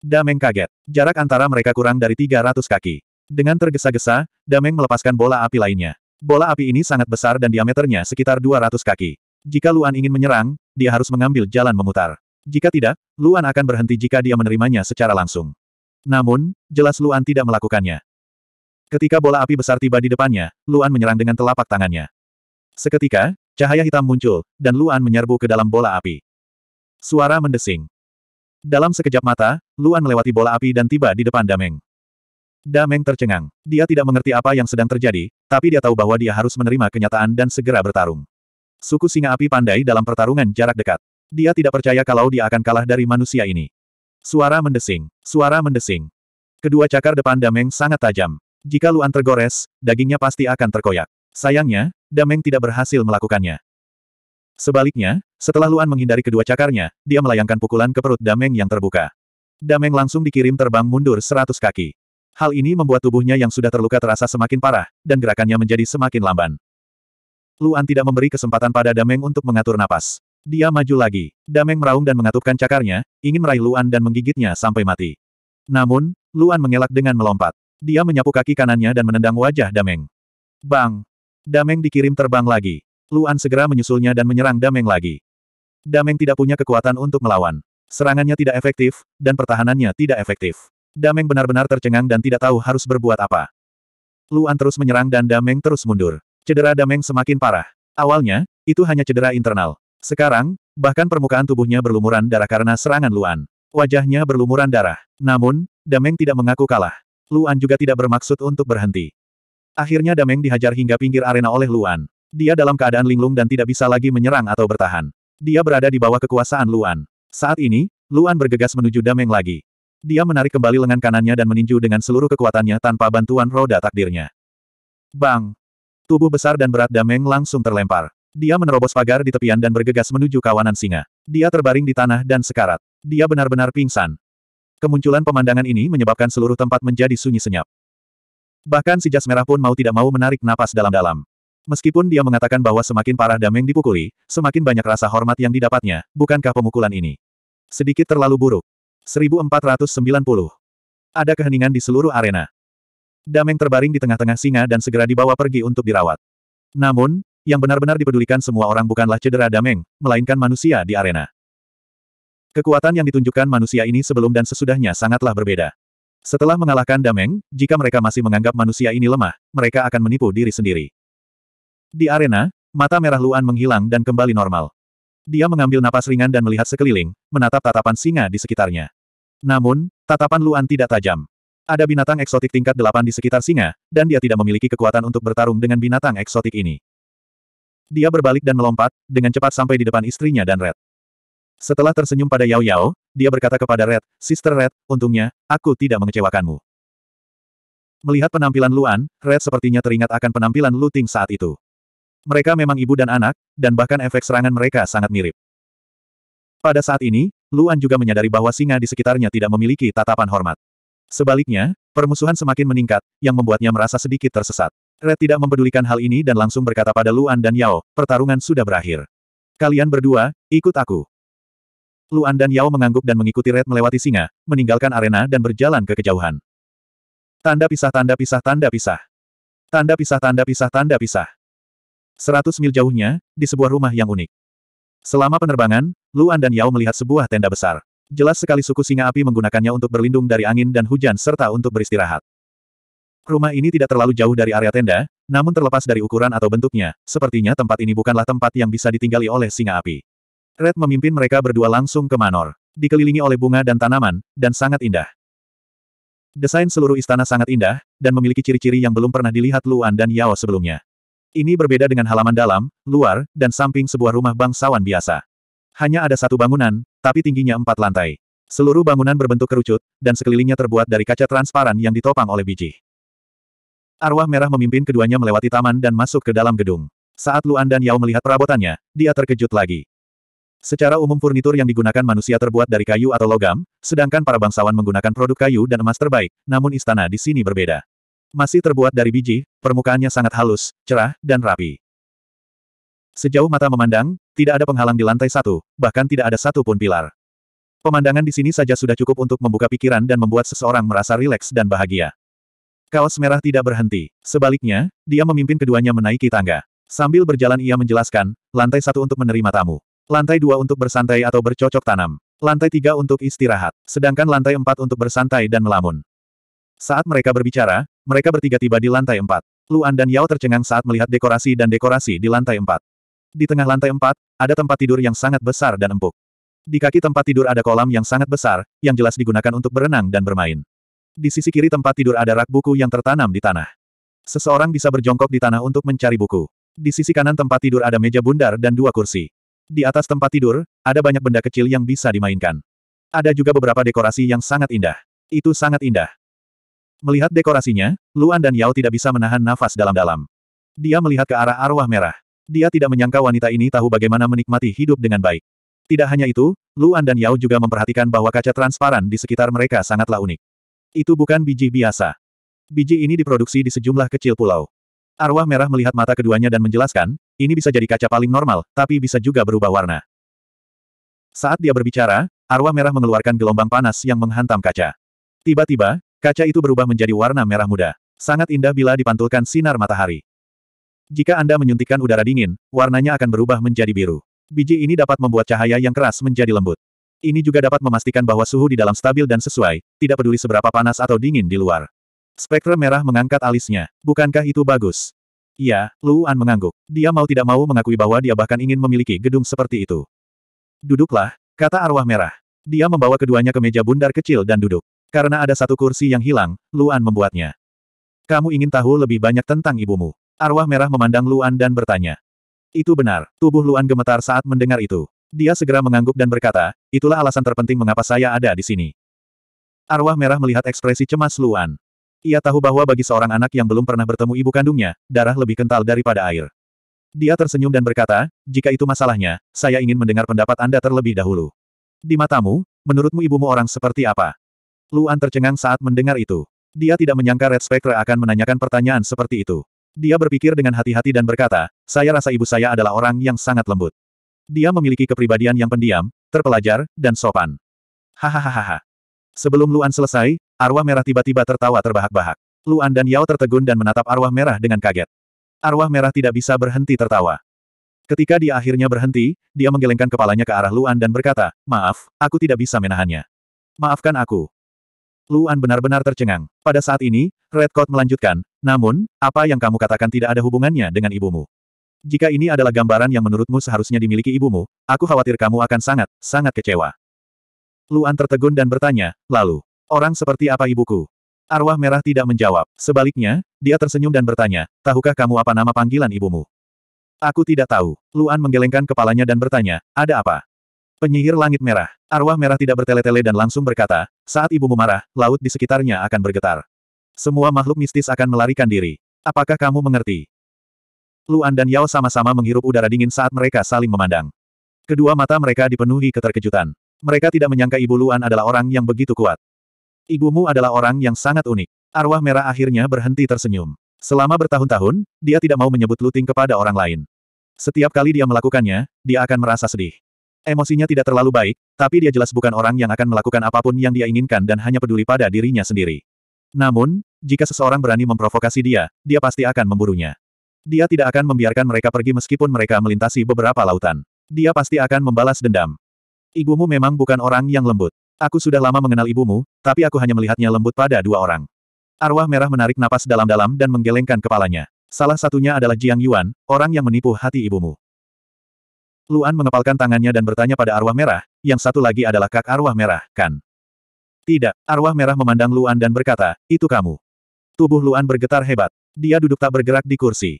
S1: Dameng kaget. Jarak antara mereka kurang dari 300 kaki. Dengan tergesa-gesa, Dameng melepaskan bola api lainnya. Bola api ini sangat besar dan diameternya sekitar 200 kaki. Jika Luan ingin menyerang, dia harus mengambil jalan memutar. Jika tidak, Luan akan berhenti jika dia menerimanya secara langsung. Namun, jelas Luan tidak melakukannya. Ketika bola api besar tiba di depannya, Luan menyerang dengan telapak tangannya. Seketika, cahaya hitam muncul, dan Luan menyerbu ke dalam bola api. Suara mendesing. Dalam sekejap mata, Luan melewati bola api dan tiba di depan Dameng. Dameng tercengang. Dia tidak mengerti apa yang sedang terjadi, tapi dia tahu bahwa dia harus menerima kenyataan dan segera bertarung. Suku singa api pandai dalam pertarungan jarak dekat. Dia tidak percaya kalau dia akan kalah dari manusia ini. Suara mendesing. Suara mendesing. Kedua cakar depan Dameng sangat tajam. Jika Luan tergores, dagingnya pasti akan terkoyak. Sayangnya, Dameng tidak berhasil melakukannya. Sebaliknya, setelah Luan menghindari kedua cakarnya, dia melayangkan pukulan ke perut Dameng yang terbuka. Dameng langsung dikirim terbang mundur seratus kaki. Hal ini membuat tubuhnya yang sudah terluka terasa semakin parah, dan gerakannya menjadi semakin lamban. Luan tidak memberi kesempatan pada Dameng untuk mengatur napas. Dia maju lagi. Dameng meraung dan mengatupkan cakarnya, ingin meraih Luan dan menggigitnya sampai mati. Namun, Luan mengelak dengan melompat. Dia menyapu kaki kanannya dan menendang wajah Dameng. Bang! Dameng dikirim terbang lagi. Luan segera menyusulnya dan menyerang Dameng lagi. Dameng tidak punya kekuatan untuk melawan. Serangannya tidak efektif, dan pertahanannya tidak efektif. Dameng benar-benar tercengang dan tidak tahu harus berbuat apa. Luan terus menyerang dan Dameng terus mundur. Cedera Dameng semakin parah. Awalnya, itu hanya cedera internal. Sekarang, bahkan permukaan tubuhnya berlumuran darah karena serangan Luan. Wajahnya berlumuran darah. Namun, Dameng tidak mengaku kalah. Luan juga tidak bermaksud untuk berhenti. Akhirnya Dameng dihajar hingga pinggir arena oleh Luan. Dia dalam keadaan linglung dan tidak bisa lagi menyerang atau bertahan. Dia berada di bawah kekuasaan Luan. Saat ini, Luan bergegas menuju Dameng lagi. Dia menarik kembali lengan kanannya dan meninju dengan seluruh kekuatannya tanpa bantuan roda takdirnya. Bang! Tubuh besar dan berat Dameng langsung terlempar. Dia menerobos pagar di tepian dan bergegas menuju kawanan singa. Dia terbaring di tanah dan sekarat. Dia benar-benar pingsan. Kemunculan pemandangan ini menyebabkan seluruh tempat menjadi sunyi senyap. Bahkan si jas merah pun mau tidak mau menarik napas dalam-dalam. Meskipun dia mengatakan bahwa semakin parah Dameng dipukuli, semakin banyak rasa hormat yang didapatnya, bukankah pemukulan ini? Sedikit terlalu buruk. 1490. Ada keheningan di seluruh arena. Dameng terbaring di tengah-tengah singa dan segera dibawa pergi untuk dirawat. Namun, yang benar-benar dipedulikan semua orang bukanlah cedera Dameng, melainkan manusia di arena. Kekuatan yang ditunjukkan manusia ini sebelum dan sesudahnya sangatlah berbeda. Setelah mengalahkan Dameng, jika mereka masih menganggap manusia ini lemah, mereka akan menipu diri sendiri. Di arena, mata merah Luan menghilang dan kembali normal. Dia mengambil napas ringan dan melihat sekeliling, menatap tatapan singa di sekitarnya. Namun, tatapan Luan tidak tajam. Ada binatang eksotik tingkat delapan di sekitar singa, dan dia tidak memiliki kekuatan untuk bertarung dengan binatang eksotik ini. Dia berbalik dan melompat, dengan cepat sampai di depan istrinya dan Red. Setelah tersenyum pada Yao Yao, dia berkata kepada Red, Sister Red, untungnya, aku tidak mengecewakanmu. Melihat penampilan Luan, Red sepertinya teringat akan penampilan Lu Ting saat itu. Mereka memang ibu dan anak, dan bahkan efek serangan mereka sangat mirip. Pada saat ini, Luan juga menyadari bahwa singa di sekitarnya tidak memiliki tatapan hormat. Sebaliknya, permusuhan semakin meningkat, yang membuatnya merasa sedikit tersesat. Red tidak mempedulikan hal ini dan langsung berkata pada Luan dan Yao, pertarungan sudah berakhir. Kalian berdua, ikut aku. Luan dan Yao mengangguk dan mengikuti Red melewati singa, meninggalkan arena dan berjalan ke kejauhan. Tanda pisah tanda pisah tanda pisah. Tanda pisah tanda pisah tanda pisah. Seratus mil jauhnya, di sebuah rumah yang unik. Selama penerbangan, Luan dan Yao melihat sebuah tenda besar. Jelas sekali suku singa api menggunakannya untuk berlindung dari angin dan hujan serta untuk beristirahat. Rumah ini tidak terlalu jauh dari area tenda, namun terlepas dari ukuran atau bentuknya, sepertinya tempat ini bukanlah tempat yang bisa ditinggali oleh singa api. Red memimpin mereka berdua langsung ke Manor. Dikelilingi oleh bunga dan tanaman, dan sangat indah. Desain seluruh istana sangat indah, dan memiliki ciri-ciri yang belum pernah dilihat Luan dan Yao sebelumnya. Ini berbeda dengan halaman dalam, luar, dan samping sebuah rumah bangsawan biasa. Hanya ada satu bangunan, tapi tingginya empat lantai. Seluruh bangunan berbentuk kerucut, dan sekelilingnya terbuat dari kaca transparan yang ditopang oleh biji. Arwah merah memimpin keduanya melewati taman dan masuk ke dalam gedung. Saat Luan dan Yao melihat perabotannya, dia terkejut lagi. Secara umum furnitur yang digunakan manusia terbuat dari kayu atau logam, sedangkan para bangsawan menggunakan produk kayu dan emas terbaik, namun istana di sini berbeda. Masih terbuat dari biji, permukaannya sangat halus, cerah, dan rapi. Sejauh mata memandang, tidak ada penghalang di lantai satu, bahkan tidak ada satu pun pilar. Pemandangan di sini saja sudah cukup untuk membuka pikiran dan membuat seseorang merasa rileks dan bahagia. Kaos merah tidak berhenti. Sebaliknya, dia memimpin keduanya menaiki tangga. Sambil berjalan ia menjelaskan, lantai satu untuk menerima tamu. Lantai dua untuk bersantai atau bercocok tanam. Lantai tiga untuk istirahat. Sedangkan lantai empat untuk bersantai dan melamun. Saat mereka berbicara, mereka bertiga tiba di lantai empat. Luan dan Yao tercengang saat melihat dekorasi dan dekorasi di lantai empat. Di tengah lantai empat, ada tempat tidur yang sangat besar dan empuk. Di kaki tempat tidur ada kolam yang sangat besar, yang jelas digunakan untuk berenang dan bermain. Di sisi kiri tempat tidur ada rak buku yang tertanam di tanah. Seseorang bisa berjongkok di tanah untuk mencari buku. Di sisi kanan tempat tidur ada meja bundar dan dua kursi. Di atas tempat tidur, ada banyak benda kecil yang bisa dimainkan. Ada juga beberapa dekorasi yang sangat indah. Itu sangat indah. Melihat dekorasinya, Luan dan Yao tidak bisa menahan nafas dalam-dalam. Dia melihat ke arah arwah merah. Dia tidak menyangka wanita ini tahu bagaimana menikmati hidup dengan baik. Tidak hanya itu, Luan dan Yao juga memperhatikan bahwa kaca transparan di sekitar mereka sangatlah unik. Itu bukan biji biasa. Biji ini diproduksi di sejumlah kecil pulau. Arwah merah melihat mata keduanya dan menjelaskan, ini bisa jadi kaca paling normal, tapi bisa juga berubah warna. Saat dia berbicara, arwah merah mengeluarkan gelombang panas yang menghantam kaca. Tiba-tiba, kaca itu berubah menjadi warna merah muda. Sangat indah bila dipantulkan sinar matahari. Jika Anda menyuntikkan udara dingin, warnanya akan berubah menjadi biru. Biji ini dapat membuat cahaya yang keras menjadi lembut. Ini juga dapat memastikan bahwa suhu di dalam stabil dan sesuai, tidak peduli seberapa panas atau dingin di luar. Spektre merah mengangkat alisnya. Bukankah itu bagus? Iya, Luan mengangguk. Dia mau tidak mau mengakui bahwa dia bahkan ingin memiliki gedung seperti itu. Duduklah, kata arwah merah. Dia membawa keduanya ke meja bundar kecil dan duduk. Karena ada satu kursi yang hilang, Luan membuatnya. Kamu ingin tahu lebih banyak tentang ibumu. Arwah merah memandang Luan dan bertanya. Itu benar. Tubuh Luan gemetar saat mendengar itu. Dia segera mengangguk dan berkata, itulah alasan terpenting mengapa saya ada di sini. Arwah merah melihat ekspresi cemas Luan. Ia tahu bahwa bagi seorang anak yang belum pernah bertemu ibu kandungnya, darah lebih kental daripada air. Dia tersenyum dan berkata, jika itu masalahnya, saya ingin mendengar pendapat Anda terlebih dahulu. Di matamu, menurutmu ibumu orang seperti apa? Luan tercengang saat mendengar itu. Dia tidak menyangka Red Spectre akan menanyakan pertanyaan seperti itu. Dia berpikir dengan hati-hati dan berkata, saya rasa ibu saya adalah orang yang sangat lembut. Dia memiliki kepribadian yang pendiam, terpelajar, dan sopan. Hahaha. Sebelum Luan selesai, arwah merah tiba-tiba tertawa terbahak-bahak. Luan dan Yao tertegun dan menatap arwah merah dengan kaget. Arwah merah tidak bisa berhenti tertawa. Ketika dia akhirnya berhenti, dia menggelengkan kepalanya ke arah Luan dan berkata, maaf, aku tidak bisa menahannya. Maafkan aku. Luan benar-benar tercengang. Pada saat ini, Red Coat melanjutkan, namun, apa yang kamu katakan tidak ada hubungannya dengan ibumu. Jika ini adalah gambaran yang menurutmu seharusnya dimiliki ibumu, aku khawatir kamu akan sangat, sangat kecewa. Luan tertegun dan bertanya, lalu, orang seperti apa ibuku? Arwah merah tidak menjawab. Sebaliknya, dia tersenyum dan bertanya, tahukah kamu apa nama panggilan ibumu? Aku tidak tahu. Luan menggelengkan kepalanya dan bertanya, ada apa? Penyihir langit merah. Arwah merah tidak bertele-tele dan langsung berkata, saat ibumu marah, laut di sekitarnya akan bergetar. Semua makhluk mistis akan melarikan diri. Apakah kamu mengerti? Luan dan Yao sama-sama menghirup udara dingin saat mereka saling memandang. Kedua mata mereka dipenuhi keterkejutan. Mereka tidak menyangka ibu Luan adalah orang yang begitu kuat. Ibumu adalah orang yang sangat unik. Arwah merah akhirnya berhenti tersenyum. Selama bertahun-tahun, dia tidak mau menyebut Luting kepada orang lain. Setiap kali dia melakukannya, dia akan merasa sedih. Emosinya tidak terlalu baik, tapi dia jelas bukan orang yang akan melakukan apa pun yang dia inginkan dan hanya peduli pada dirinya sendiri. Namun, jika seseorang berani memprovokasi dia, dia pasti akan memburunya. Dia tidak akan membiarkan mereka pergi meskipun mereka melintasi beberapa lautan. Dia pasti akan membalas dendam. Ibumu memang bukan orang yang lembut. Aku sudah lama mengenal ibumu, tapi aku hanya melihatnya lembut pada dua orang. Arwah merah menarik napas dalam-dalam dan menggelengkan kepalanya. Salah satunya adalah Jiang Yuan, orang yang menipu hati ibumu. Luan mengepalkan tangannya dan bertanya pada arwah merah, yang satu lagi adalah kak arwah merah, kan? Tidak, arwah merah memandang Luan dan berkata, itu kamu. Tubuh Luan bergetar hebat. Dia duduk tak bergerak di kursi.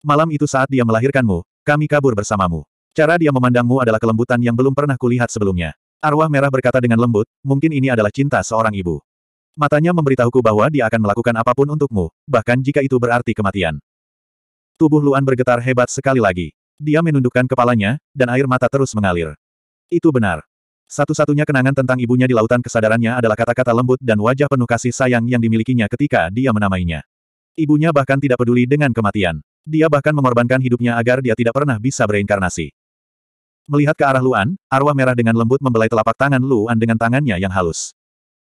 S1: Malam itu saat dia melahirkanmu, kami kabur bersamamu. Cara dia memandangmu adalah kelembutan yang belum pernah kulihat sebelumnya. Arwah merah berkata dengan lembut, mungkin ini adalah cinta seorang ibu. Matanya memberitahuku bahwa dia akan melakukan apa pun untukmu, bahkan jika itu berarti kematian. Tubuh Luan bergetar hebat sekali lagi. Dia menundukkan kepalanya, dan air mata terus mengalir. Itu benar. Satu-satunya kenangan tentang ibunya di lautan kesadarannya adalah kata-kata lembut dan wajah penuh kasih sayang yang dimilikinya ketika dia menamainya. Ibunya bahkan tidak peduli dengan kematian. Dia bahkan mengorbankan hidupnya agar dia tidak pernah bisa bereinkarnasi. Melihat ke arah Luan, arwah merah dengan lembut membelai telapak tangan Luan dengan tangannya yang halus.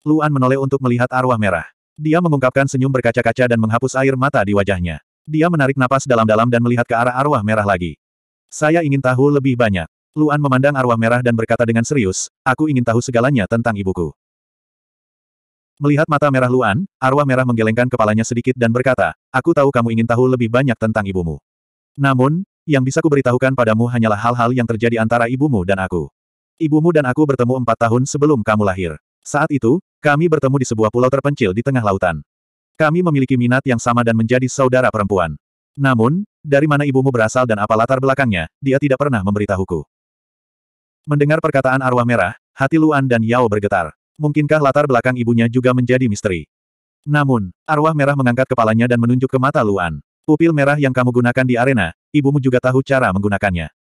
S1: Luan menoleh untuk melihat arwah merah. Dia mengungkapkan senyum berkaca-kaca dan menghapus air mata di wajahnya. Dia menarik napas dalam-dalam dan melihat ke arah arwah merah lagi. Saya ingin tahu lebih banyak. Luan memandang arwah merah dan berkata dengan serius, aku ingin tahu segalanya tentang ibuku. Melihat mata merah Luan, arwah merah menggelengkan kepalanya sedikit dan berkata, aku tahu kamu ingin tahu lebih banyak tentang ibumu. Namun, yang bisa kuberitahukan padamu hanyalah hal-hal yang terjadi antara ibumu dan aku. Ibumu dan aku bertemu empat tahun sebelum kamu lahir. Saat itu, kami bertemu di sebuah pulau terpencil di tengah lautan. Kami memiliki minat yang sama dan menjadi saudara perempuan. Namun, dari mana ibumu berasal dan apa latar belakangnya, dia tidak pernah memberitahuku. Mendengar perkataan arwah merah, hati Luan dan Yao bergetar. Mungkinkah latar belakang ibunya juga menjadi misteri? Namun, arwah merah mengangkat kepalanya dan menunjuk ke mata Luan. Pupil merah yang kamu gunakan di arena, ibumu juga tahu cara menggunakannya.